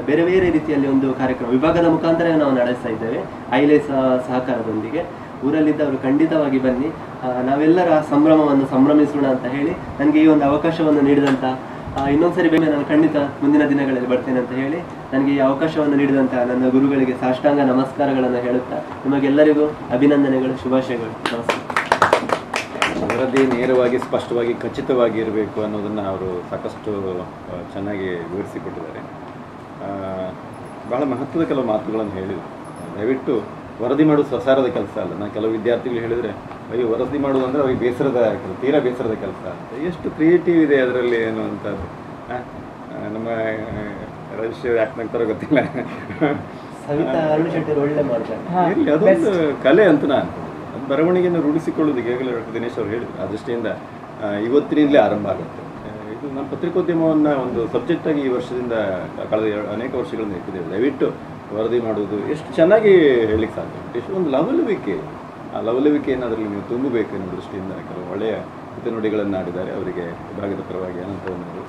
ಬೇರೆ ಬೇರೆ ರೀತಿಯಲ್ಲಿ ಒಂದು ಕಾರ್ಯಕ್ರಮ ವಿಭಾಗದ ಮುಖಾಂತರ ನಾವು ನಡೆಸ್ತಾ ಇದ್ದೇವೆ ಐಲೆ ಸಹಕಾರದೊಂದಿಗೆ. ಊರಲ್ಲಿದ್ದವರು ಖಂಡಿತವಾಗಿ ಬನ್ನಿ. ಆ, ನಾವೆಲ್ಲರ ಸಂಭ್ರಮವನ್ನು ಸಂಭ್ರಮಿಸೋಣ ಅಂತ ಹೇಳಿ ನನಗೆ ಈ ಒಂದು ಅವಕಾಶವನ್ನು ನೀಡಿದಂತ ಆ, ಇನ್ನೊಂದ್ಸರಿ ಬೇಗ ನಾನು ಖಂಡಿತ ಮುಂದಿನ ದಿನಗಳಲ್ಲಿ ಬರ್ತೇನೆ ಅಂತ ಹೇಳಿ ನನಗೆ ಈ ಅವಕಾಶವನ್ನು ನೀಡಿದಂತ ನನ್ನ ಗುರುಗಳಿಗೆ ಸಾಷ್ಟಾಂಗ ನಮಸ್ಕಾರಗಳನ್ನು ಹೇಳುತ್ತಾ ನಿಮಗೆಲ್ಲರಿಗೂ ಅಭಿನಂದನೆಗಳು ಶುಭಾಶಯಗಳು. ನಮಸ್ಕಾರ ವರದಿ ನೇರವಾಗಿ ಸ್ಪಷ್ಟವಾಗಿ ಖಚಿತವಾಗಿ ಇರಬೇಕು ಅನ್ನೋದನ್ನು ಅವರು ಸಾಕಷ್ಟು ಚೆನ್ನಾಗಿ ವಿವರಿಸಿಕೊಟ್ಟಿದ್ದಾರೆ. ಭಾಳ ಮಹತ್ವದ ಕೆಲವು ಮಾತುಗಳನ್ನು ಹೇಳಿದರು. ದಯವಿಟ್ಟು ವರದಿ ಮಾಡೋದು ಸಸಾರದ ಕೆಲಸ ಅಲ್ಲ. ನಾನು ಕೆಲವು ವಿದ್ಯಾರ್ಥಿಗಳು ಹೇಳಿದರೆ ಅಯ್ಯೋ ವರದಿ ಮಾಡೋದು ಅಂದರೆ ಅವ್ರಿಗೆ ಬೇಸರದ ಕೆಲಸ ತೀರಾ ಬೇಸರದ ಕೆಲಸ ಅಂತ ಎಷ್ಟು ಕ್ರಿಯೇಟಿವ್ ಇದೆ ಅದರಲ್ಲಿ ಏನು ಆ, ನಮ್ಮ ರಜಿಸ್ಟರ್ ಯಾಕೆ ನಗ್ತಾರೋ ಗೊತ್ತಿಲ್ಲ. ಇರಲಿ ಅರುಣ್ ಶೆಟ್ಟಿ ಒಳ್ಳೆ ಮಾಡ್ತಾರೆ. ಇರ್ಲಿ, ಅದೊಂದು ಕಲೆ ಅಂತ ನಾನು ಅದು ಬರವಣಿಗೆಯನ್ನು ರೂಢಿಸಿಕೊಳ್ಳೋದು ಈಗಾಗಲೇ ಡಾಕ್ಟರ್ ದಿನೇಶ್ ಅವರು ಹೇಳಿದ್ರು. ಆ ದೃಷ್ಟಿಯಿಂದ ಇವತ್ತಿನಿಂದಲೇ ಆರಂಭ ಆಗುತ್ತೆ. ಇದು ನಮ್ಮ ಪತ್ರಿಕೋದ್ಯಮವನ್ನು ಒಂದು ಸಬ್ಜೆಕ್ಟಾಗಿ ಈ ವರ್ಷದಿಂದ ಕಳೆದ ಅನೇಕ ವರ್ಷಗಳಿಂದ ಇಟ್ಟಿದ್ದೇವೆ ದಯವಿಟ್ಟು ವರದಿ ಮಾಡುವುದು ಎಷ್ಟು ಚೆನ್ನಾಗಿ ಹೇಳಲಿಕ್ಕೆ ಸಾಧ್ಯ ಉಂಟು. ಎಷ್ಟು ಒಂದು ಲವಲವಿಕೆ ಆ ಲವಲವಿಕೆ ಅದರಲ್ಲಿ ನೀವು ತುಂಬಬೇಕು ಅನ್ನೋ ದೃಷ್ಟಿಯಿಂದ ಕೆಲವು ಒಳ್ಳೆಯ ಹಿತನುಡಿಗಳನ್ನು ಆಡಿದ್ದಾರೆ ಅವರಿಗೆ ವಿಭಾಗದ ಪರವಾಗಿ ಅನಂತವನ್ನು